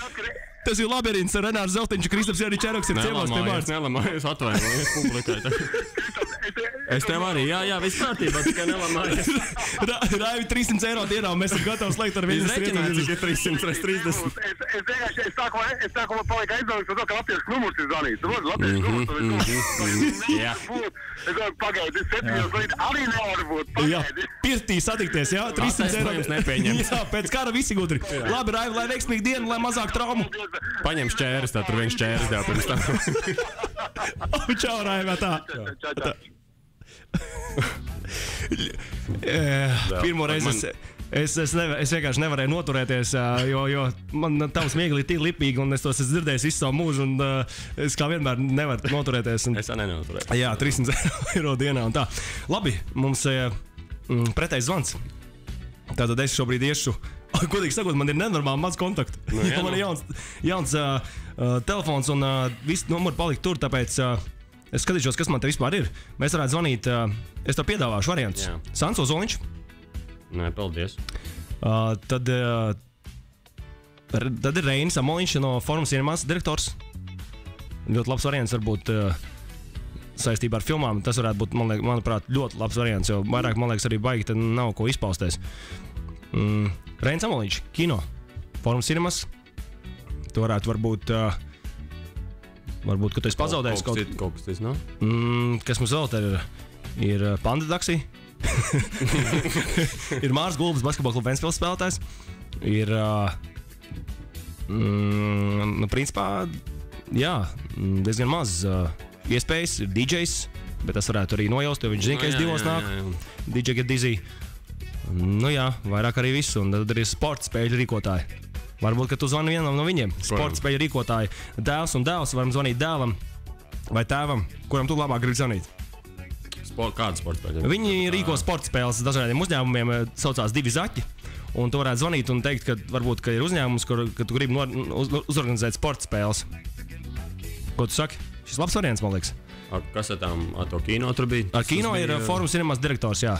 [SPEAKER 2] Tas ir labirints ar Renāru Zeltiņu, Kristaps Jānis Čeroks ir ciemos pie Mārcis.
[SPEAKER 3] Nelamājies, atvainojos publikai.
[SPEAKER 7] es,
[SPEAKER 3] Es tev arī, jā, jā, viss kārtībā, tikai nelamājies.
[SPEAKER 2] Raivi 300 eiro dienā, mēs esam gatavi slēgt ar viņu
[SPEAKER 3] Izreķināts, cik ir 300 reiz 30.
[SPEAKER 7] Es, vienkārši, es sāku, es sāku palikt aizdomīgs par to, ka latviešu numurs ir zvanīts. Tu vari latviešu numurs,
[SPEAKER 3] Jā.
[SPEAKER 7] es domāju, pagaidi, es septiņos rīt arī nevaru būt.
[SPEAKER 2] Jā, pirtī satikties, jā, 300 eiro.
[SPEAKER 3] Attaisnojums nepieņemts.
[SPEAKER 2] Jā, pēc kara visi gudri. Labi, Raivi, lai veiksmīgi diena, lai mazāk traumu.
[SPEAKER 3] Paņem šķērs, tā tur viens šķērs jau pirms tam.
[SPEAKER 2] Čau, Raivi, tā.
[SPEAKER 7] Čau, čau.
[SPEAKER 2] Eh, Pirmo reizi es, es, es, nevar, es vienkārši nevarēju noturēties, ā, jo, jo man tavs miegli ir tik lipīgi, un es tos esmu dzirdējis visu savu mūžu, un ā, es kā vienmēr nevaru noturēties. Un,
[SPEAKER 3] Es tā nenoturēju.
[SPEAKER 2] jā, 300 eiro dienā un tā. Labi, mums ir mm, pretējs zvans. Tātad es šobrīd iešu. Godīgi sakot, man ir nenormāli maz kontaktu.
[SPEAKER 3] Nu, jā,
[SPEAKER 2] man ir
[SPEAKER 3] nu.
[SPEAKER 2] jauns, jauns uh, uh, telefons, un uh, visi numuri palika tur. Tāpēc uh, es skatīšos, kas man te vispār ir. Mēs varētu zvanīt. Uh, es tev piedāvāšu variantus.
[SPEAKER 3] Jā.
[SPEAKER 2] Sanso Zoliņš.
[SPEAKER 3] Nē, paldies.
[SPEAKER 2] Uh, tad, uh, tad ir Reinis Amoliņš no Formas Cinemās direktors. Ļoti labs variants varbūt. Uh, Saistībā ar filmām tas varētu būt, man liek, manuprāt, ļoti labs variants. Jo vairāk, man liekas, arī baigi tad nav ko izpausties. Mm, Reinis Amoliņš, kino, Formas Cinemas. Tu varētu varbūt. Uh, Varbūt, ka tu esi pazaudējis
[SPEAKER 3] kaut
[SPEAKER 2] kaut,
[SPEAKER 3] kaut kas cits, nav?
[SPEAKER 2] Mm, kas mums vēl te ir? Ir uh, Panda Daksija. ir Mārcis Gulbis, basketbola kluba Vēnspils spēlētājs. Ir. Uh, mm, nu, principā, jā, diezgan maz uh, iespējas. Ir DJs, bet tas varētu arī nojaust, jo viņš zina, ka es
[SPEAKER 3] Nu,
[SPEAKER 2] divos nāku. DJ get dizzy. Nu jā, vairāk arī viss. Un tad ir sporta spēļu rīkotāji. Varbūt, ka tu zvani vienam no viņiem. Sporta spēļu rīkotāji. Dēls un dēls varam zvanīt dēlam vai tēvam, kuram tu labāk gribi zvanīt.
[SPEAKER 3] Sport, kāda sporta spēle?
[SPEAKER 2] Viņi rīko sporta spēles dažādiem uzņēmumiem, eh, saucās divi zaķi. Un tu varētu zvanīt un teikt, ka varbūt ka ir uzņēmums, kur tu gribi uz, uzorganizēt sporta spēles. Ko tu saki? Šis labs variants, man liekas.
[SPEAKER 3] Ar tām ar to kino tur bija?
[SPEAKER 2] Ar kino ir
[SPEAKER 3] bija,
[SPEAKER 2] uh, Forums cinemas direktors. Jā.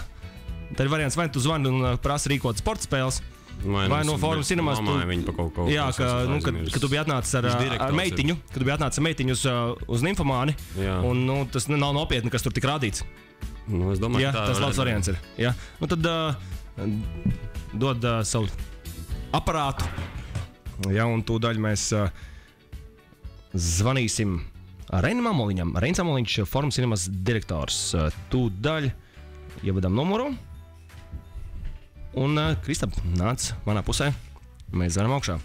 [SPEAKER 2] Tad ir variants, vai tu zvani un prasa rīkot sporta spēles.
[SPEAKER 3] Vai,
[SPEAKER 2] Vai no Forums cinemas tu-
[SPEAKER 3] Viņa pa kaut ko.
[SPEAKER 2] Jā, ka, nu, kad, kad tu biji atnācis ar, ar
[SPEAKER 3] ir.
[SPEAKER 2] meitiņu, kad tu biji atnācis ar meitiņu uz, uh, uz Nymphomāni,
[SPEAKER 3] Jā.
[SPEAKER 2] un nu, tas nav nopietni, kas tur tik rādīts.
[SPEAKER 3] Nu, es domāju,
[SPEAKER 2] Jā, tas labs variants ir. Jā. Nu, tad uh, dod uh, savu aparātu. Jā, un tūdaļ mēs uh, zvanīsim Reinam Amoliņam. Reins Amoliņš, Formas cinemas direktors. Uh, tūdaļ ievadam numuru. Un uh, Kristap, nāc manā pusē. Mēs zvanām augšā.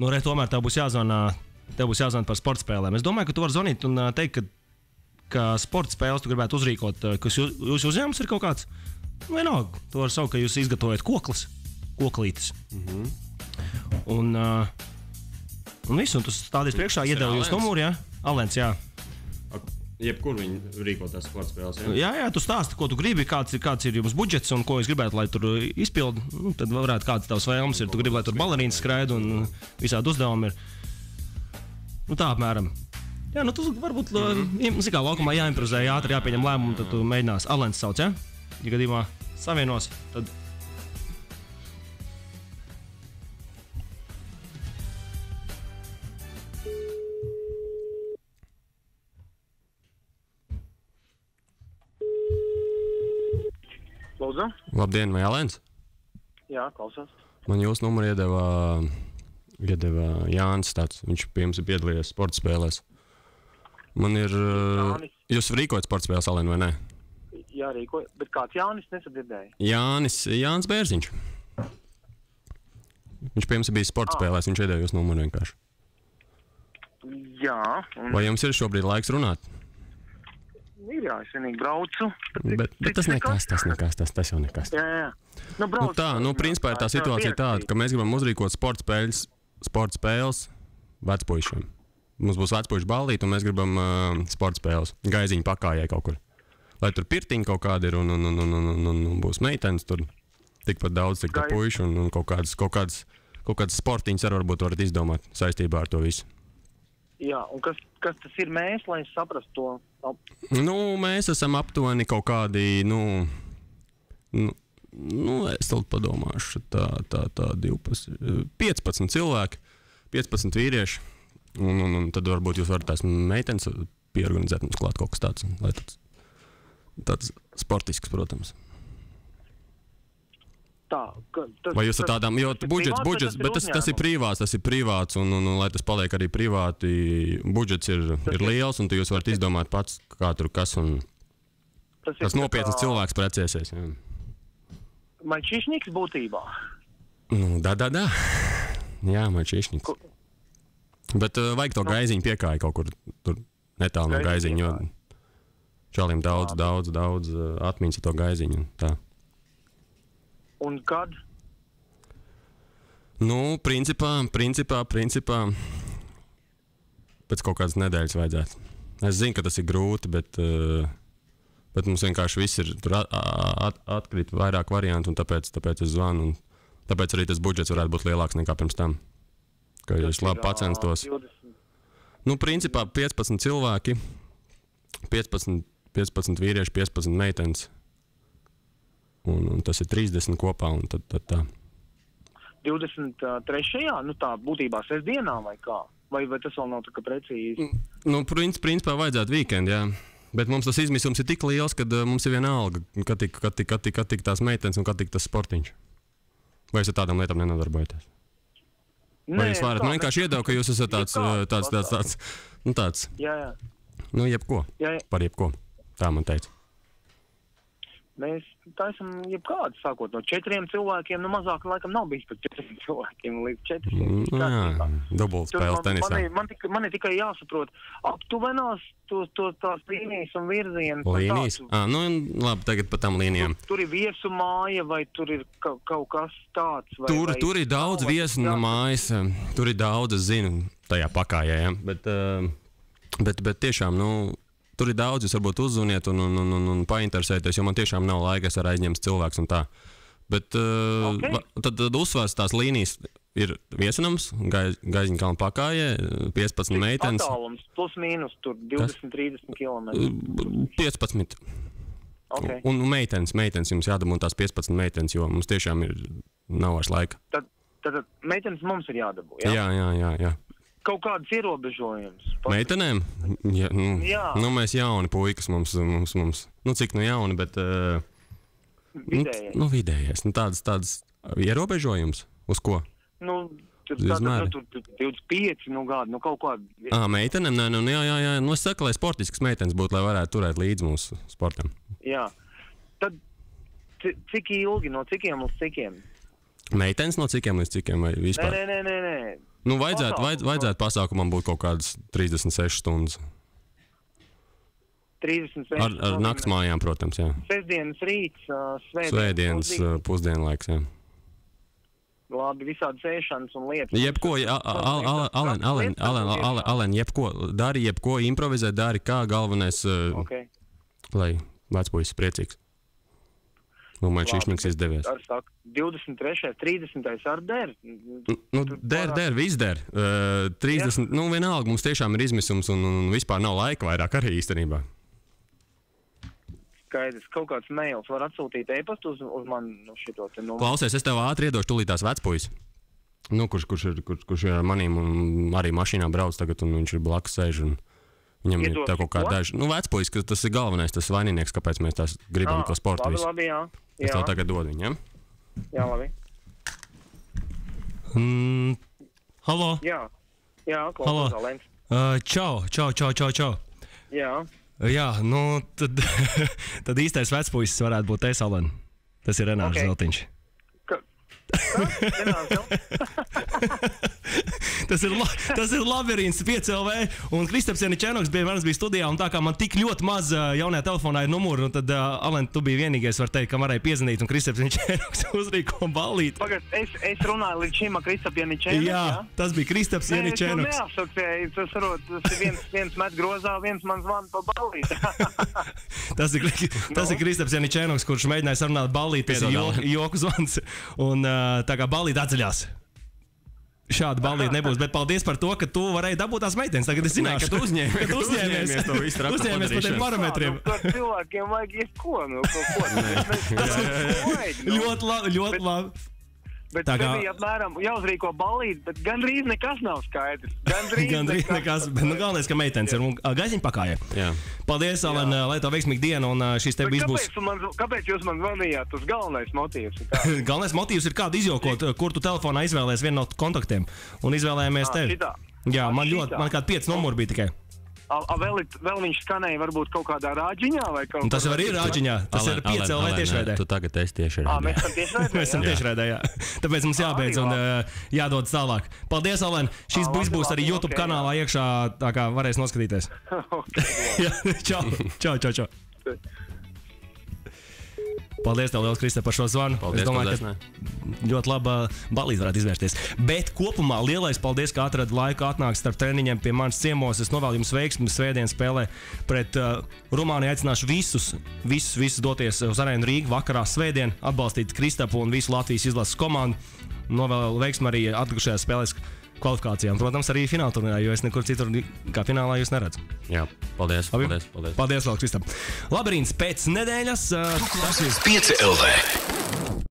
[SPEAKER 2] Nu, re, tomēr tev būs jāzvanā, tev būs jāzvanā par sporta spēlēm. Es domāju, ka tu vari zvanīt un teikt, ka, ka sporta spēles tu gribētu uzrīkot, kas jū- jūsu uzņēmums ir kaut kāds. Nu, Vienalga, tu vari saukt, ka jūs izgatavojat koklis, koklītes. Mm -hmm. Un, uh, un viss, un tu stādīsi priekšā, jūsu
[SPEAKER 3] Alens?
[SPEAKER 2] numuru, jā, Alens, jā.
[SPEAKER 3] Jebkur viņi rīko tās sporta spēles. Jā?
[SPEAKER 2] Jā, jā, tu stāsti, ko tu gribi, kāds ir, kāds ir jums budžets un ko jūs gribētu, lai tur izpildītu. Nu, tad varētu kāds tavs vēlms ir. Tu gribi, lai tur balerīnas skraida un visādi uzdevumi ir. Nu, tā apmēram. Jā, nu, tu varbūt, mm -hmm. kā laukumā jāimprovizē, ātri jāpieņem lēmumu, tad tu mēģināsi Alens sauc, ja? Ja gadījumā savienos, tad.
[SPEAKER 7] Lūdzu?
[SPEAKER 3] Labdien, Alens?
[SPEAKER 7] Jā, klausos.
[SPEAKER 3] Man jūsu numuru iedeva, iedeva Jānis. Tāds. Viņš pie jums ir piedalījies sporta spēlēs. Man ir.
[SPEAKER 7] Jānis.
[SPEAKER 3] Jūs rīkojat sporta spēles, Alēna, vai ne?
[SPEAKER 7] Jā, rīko. Bet kāds Jānis nesadzirdēja?
[SPEAKER 3] Jānis, Jānis Bērziņš. Viņš pie jums ir bijis sporta spēlēs, viņš iedeva jūsu numuru vienkārši.
[SPEAKER 7] Jā, un
[SPEAKER 3] Vai jums ir šobrīd laiks runāt?
[SPEAKER 7] Ir jā, es vienīgi braucu.
[SPEAKER 3] Bet, bet tas nekas, tas nekas, tas, tas jau nekas.
[SPEAKER 7] Jā, jā. Nu,
[SPEAKER 3] Nu,
[SPEAKER 7] braucu,
[SPEAKER 3] tā, nu, principā tā situācija ir tāda, ka mēs gribam uzrīkot sporta spēles, sporta spēles vecpuišiem. Mums būs vecpuišu ballīte, un mēs gribam uh, sporta spēles gaiziņu pakājai kaut kur. Lai tur pirtiņi kaut kādi ir, un, un, un, un, un, un, un, un būs meitenes tur tikpat daudz, cik tā puiši, un, un kaut kādas, kaut kādas, kaut kādas sportiņas arī varbūt varat izdomāt saistībā ar to visu.
[SPEAKER 7] Jā, un kas, kas tas ir mēs, lai saprastu to? Ap-
[SPEAKER 3] Nu, mēs esam aptuveni kaut kādi, nu, Nu, nu, es vēl padomāšu, tā, tā, tā 12, eh, 15 cilvēki, 15 vīrieši. Un, un, un tad varbūt jūs varat tās meitenes pieorganizēt mums klāt kaut kas tāds. Lai tāds, tāds sportisks, protams.
[SPEAKER 8] Tā, ka, tas,
[SPEAKER 3] Vai jūs ar
[SPEAKER 8] tas-
[SPEAKER 3] tādām, jo
[SPEAKER 8] tas ir
[SPEAKER 3] budžets,
[SPEAKER 8] privāts
[SPEAKER 3] budžets, bet tas, tas ir
[SPEAKER 8] uzņēmums?
[SPEAKER 3] privāts, tas ir privāts, un, un, un lai tas paliek arī privāti, budžets ir, ir liels, un jūs varat izdomāt pats, kā tur kas, un
[SPEAKER 8] tas ir
[SPEAKER 3] tas nopietnas
[SPEAKER 8] kā
[SPEAKER 3] cilvēks precēsies. Jā.
[SPEAKER 8] Maļķīšņiks būtībā.
[SPEAKER 3] Nu, da, da, da. Jā, man šī išņiks.
[SPEAKER 8] Ko-
[SPEAKER 3] Bet uh, vajag to gaiziņu piekāju kaut kur tur netālu no
[SPEAKER 8] Gaiziņu
[SPEAKER 3] gaiziņa, jo čaliem daudz, daudz, daudz uh, atmiņas ar to gaiziņu. un Tā.
[SPEAKER 8] Un kad?
[SPEAKER 3] Nu, principā, principā, principā pēc kaut kādas nedēļas vajadzētu. Es zinu, ka tas ir grūti, bet, uh, bet mums vienkārši viss ir at, at, atkrīt vairāk variantu, un tāpēc, tāpēc es zvanu. un Tāpēc arī tas budžets varētu būt lielāks nekā pirms tam. Ka ja es labi pacenstos.
[SPEAKER 8] 20.
[SPEAKER 3] Nu, principā 15 cilvēki, 15, 15 vīrieši, 15 meitenes. Un, un tas ir 30 kopā. un Tad, tad tā.
[SPEAKER 8] 23. Nu tā būtībā sestdienā vai kā? Vai, vai tas vēl nav tā kā precīzi?
[SPEAKER 3] Nu, princi, principā vajadzētu weekendā, jā. Bet mums tas izmisums ir tik liels, ka uh, mums ir viena alga, kad tik, kad tik, kad tik, kad tik tās meitenes un kad tik tas sportiņš. Vai jūs ar tādām lietām nenodarbojaties? Vai jūs varat
[SPEAKER 8] tā,
[SPEAKER 3] nu, vienkārši iedot, ka jūs esat tāds,
[SPEAKER 8] Jebkāds
[SPEAKER 3] uh, tāds, tāds, tāds, nu, tāds,
[SPEAKER 8] Jā, jā.
[SPEAKER 3] nu, jebko,
[SPEAKER 8] jā, jā.
[SPEAKER 3] par jebko. Tā man teica.
[SPEAKER 8] Mēs taisam jebkādu, sākot no četriem cilvēkiem. Nu, mazāk laikam nav bijis pat četriem cilvēkiem līdz četriem.
[SPEAKER 3] Mm. Jā, dubult
[SPEAKER 8] Tur
[SPEAKER 3] spēle
[SPEAKER 8] man,
[SPEAKER 3] tenisā.
[SPEAKER 8] man, man, tika, man ir tikai jāsaprot aptuvenās to, to, tās līnijas un virziens. un
[SPEAKER 3] Līnijas.
[SPEAKER 8] tā,
[SPEAKER 3] Ah, nu, labi, tagad par tām līnijām.
[SPEAKER 8] Tur, tur ir viesu māja vai tur ir ka, kaut kas tāds. Vai,
[SPEAKER 3] Tur,
[SPEAKER 8] vai
[SPEAKER 3] tur ir daudz viesu no mājas. eh, Tur ir daudz, zinu, tajā pakājā. Ja? Bet, eh, bet, bet tiešām, nu, tur ir daudz. Jūs varbūt uzzvaniet un, un, un, un, un painteresēties, jo man tiešām nav laika, es varu aizņemt cilvēks un tā. Bet uh,
[SPEAKER 8] Ok.
[SPEAKER 3] okay. tad, tad uzsvars tās līnijas ir viesinams, gaisa kalna pakājē, 15 meitenes.
[SPEAKER 8] Attālums plus mīnus tur 20, 30 km.
[SPEAKER 3] Mm. 15.
[SPEAKER 8] Okay.
[SPEAKER 3] Un un meitenes, meitenes jums jādabū tās 15 meitenes, jo mums tiešām ir nav vairs laika.
[SPEAKER 8] Tad, tad meitenes mums ir jādabū.
[SPEAKER 3] Jā,
[SPEAKER 8] Jā?
[SPEAKER 3] jā, jā. jā.
[SPEAKER 8] Kaut kādas ierobežojumus.
[SPEAKER 3] Meitenēm? Ja, nu,
[SPEAKER 8] Jā.
[SPEAKER 3] nu, mēs jauni puikas, mums, mums, mums nu, cik nu jauni, bet uh,
[SPEAKER 8] Vidējais.
[SPEAKER 3] nu, vidējais. Nu, tādas, tādas ierobežojums uz ko?
[SPEAKER 8] Nu, tātad, nu, tur, tur 25, nu, gadi, nu, kaut kāda.
[SPEAKER 3] Ah, meitenēm? Nē, nu, jā, jā, jā. Nu, es saku, lai sportisks meitenes būtu, lai varētu turēt līdzi mūsu sportam.
[SPEAKER 8] Jā. Tad ci- cik ilgi, no cikiem līdz cikiem?
[SPEAKER 3] Meitenes no cikiem līdz cikiem vai vispār?
[SPEAKER 8] nē, nē, nē. nē.
[SPEAKER 3] Nu, vajadzētu, vajad, vajadzētu pasākumam būt kaut kādas 36 stundas.
[SPEAKER 8] 36.
[SPEAKER 3] Ar, ar nakts mājām, protams, jā.
[SPEAKER 8] Sestdienas rīts, svētdienas.
[SPEAKER 3] Svētdienas
[SPEAKER 8] pusdienas.
[SPEAKER 3] uh, pusdienlaiks, jā.
[SPEAKER 8] Labi, visādi sēšanas un lietas.
[SPEAKER 3] Jebko, Alen, Alen, Alen, Alen, jebko, dari, jebko improvizē, dari kā galvenais,
[SPEAKER 8] Okay.
[SPEAKER 3] lai vecpuisis priecīgs. Nu, man
[SPEAKER 8] Labi,
[SPEAKER 3] šņiks izdevies.
[SPEAKER 8] Ar saku, 23. 30. ar der.
[SPEAKER 3] Nu, der, der, viss der. Uh, 30, nu, vienalga, mums tiešām ir izmisums un, un vispār nav laika vairāk arī īstenībā.
[SPEAKER 8] Skaidrs, kaut kāds mails var atsūtīt e-pastu uz, uz mani no šito te numuru.
[SPEAKER 3] Klausies, es tev ātri iedošu tūlīt tās vecpuisis. Nu, kurš, kurš, ir, kurš, kurš ir ar maniem un arī mašīnā brauc tagad, un viņš ir blakus sēž. un Viņam ir
[SPEAKER 8] Iedosi
[SPEAKER 3] tā kaut kāda
[SPEAKER 8] ko?
[SPEAKER 3] daža. Nu, vecpuisis, kas tas ir galvenais, tas vaininieks, kāpēc mēs tās gribam
[SPEAKER 8] Ā,
[SPEAKER 3] to sportu.
[SPEAKER 8] Labi, labi, jā.
[SPEAKER 3] Es
[SPEAKER 8] Jā,
[SPEAKER 3] tev tagad dodu viņam.
[SPEAKER 8] jā, labi.
[SPEAKER 2] Mm, halo!
[SPEAKER 8] Jā, jā,
[SPEAKER 2] Halo.
[SPEAKER 8] klausos, Alens.
[SPEAKER 2] Uh, čau, čau, čau, čau! čau.
[SPEAKER 8] Jā,
[SPEAKER 2] Jā, nu tad, tad īstais vecpuisis varētu būt Esalens. Tas ir Renārs
[SPEAKER 8] Ok.
[SPEAKER 2] okay. Zeltiņš. Tas ir, la, tas ir labirints, 5LV. Un Kristaps Janičēnoks bija, manis bija studijā. Un tā kā man tik ļoti maz jaunajā telefonā ir numuri, tad, uh, Alen, tu biji vienīgais, var teikt, kam varēja piezvanīt. Un Kristaps Janičēnoks uzrīko ballīti.
[SPEAKER 8] Pagad, es, es runāju līdz šim ar Kristapienu Čēnu.
[SPEAKER 2] Jā, tas bija Kristaps
[SPEAKER 8] Nē, es to
[SPEAKER 2] Janičēnoks.
[SPEAKER 8] neasociēju. Tas, varot, tas ir viens, viens met grozā, viens man zvana pa ballīti.
[SPEAKER 2] Tas ir, tas ir Kristaps Janičēnoks, kurš mēģināja sarunāt ballīti. Tas ir joku zvans. Un uh, tā kā ballīti atceļās. šāda balīta nebūs. Bet paldies par to, ka tu varēji dabūt tās meitenes. Tagad es zināšu,
[SPEAKER 3] ka tu uzņēmi-
[SPEAKER 2] ka tu
[SPEAKER 3] ka tu
[SPEAKER 2] uzņēmies
[SPEAKER 3] uzņēmies to
[SPEAKER 2] uzņēmies par tiem parametriem.
[SPEAKER 8] Nu, par cilvēkiem vajag jebko, nu, ko, ko, nu.
[SPEAKER 2] Ļoti labi, ļoti labi.
[SPEAKER 8] Bet
[SPEAKER 2] Tā kā-
[SPEAKER 8] bija apmēram jāuzrīko balīti, bet gandrīz nekas nav skaidrs. Gandrīz,
[SPEAKER 2] Gandrīz nekas, bet nu, galvenais, ka meitenes ir un gaisiņa pakāja.
[SPEAKER 3] Jā.
[SPEAKER 2] Paldies, Alен, lai tev veiksmīga diena un šis te
[SPEAKER 8] Bet
[SPEAKER 2] viss būs.
[SPEAKER 8] man, kāpēc jūs man zvanījāt? Tas galvenais motīvs ir tāds.
[SPEAKER 2] Galvenais motīvs ir kādu izjokot, kur tu telefonā izvēlējies vienu no kontaktiem. Un izvēlējāmies tevi. Jā, man ļoti, man kādi pieci numuri bija tikai.
[SPEAKER 8] A, a, vēl, vēl viņš skanēja varbūt kaut kādā rāģiņā vai kaut
[SPEAKER 2] Un tas
[SPEAKER 8] kur-
[SPEAKER 2] jau ir rāģiņā. Tas
[SPEAKER 3] Alen,
[SPEAKER 2] ir 5
[SPEAKER 3] Alen,
[SPEAKER 2] LV
[SPEAKER 3] Alen,
[SPEAKER 2] tiešraidē.
[SPEAKER 3] Tu tagad esi tieši
[SPEAKER 8] Ā, mēs esam tieši redzējuši.
[SPEAKER 2] Mēs esam tiešraidē, jā. Tāpēc mums jābeidz un jādodas tālāk. Paldies, Alen. Šis būs
[SPEAKER 8] labi,
[SPEAKER 2] būs arī YouTube
[SPEAKER 8] ok, jā.
[SPEAKER 2] kanālā iekšā, tā kā varēs noskatīties. Jā, čau, čau, čau. čau. Paldies, Lielas Kristē, par šo zvanu.
[SPEAKER 3] Paldies,
[SPEAKER 2] es domāju,
[SPEAKER 3] paldies,
[SPEAKER 2] ka ļoti laba balīdze varētu izvērsties. Bet kopumā lielais paldies, ka atradāt laiku atnākt starp treniņiem pie manas ciemos. Es novēlu jums veiksmi svētdienas spēlē pret uh, Rumāniju. Aicināšu visus, visus, visus doties uz arēnu Rīgā vakarā svētdien, atbalstīt Kristapu un visu Latvijas izlases komandu. Novēlu veiksmi arī atlikušajās spēlēs kvalifikācijām. Protams, arī fināla turnīrā, jo es nekur citur kā finālā jūs neredzu.
[SPEAKER 3] Jā, paldies.
[SPEAKER 2] Labi?
[SPEAKER 3] Paldies, paldies.
[SPEAKER 2] Paldies, vēl Kristap. Labrīns pēc nedēļas. Uh,
[SPEAKER 1] Klausies 5 LV.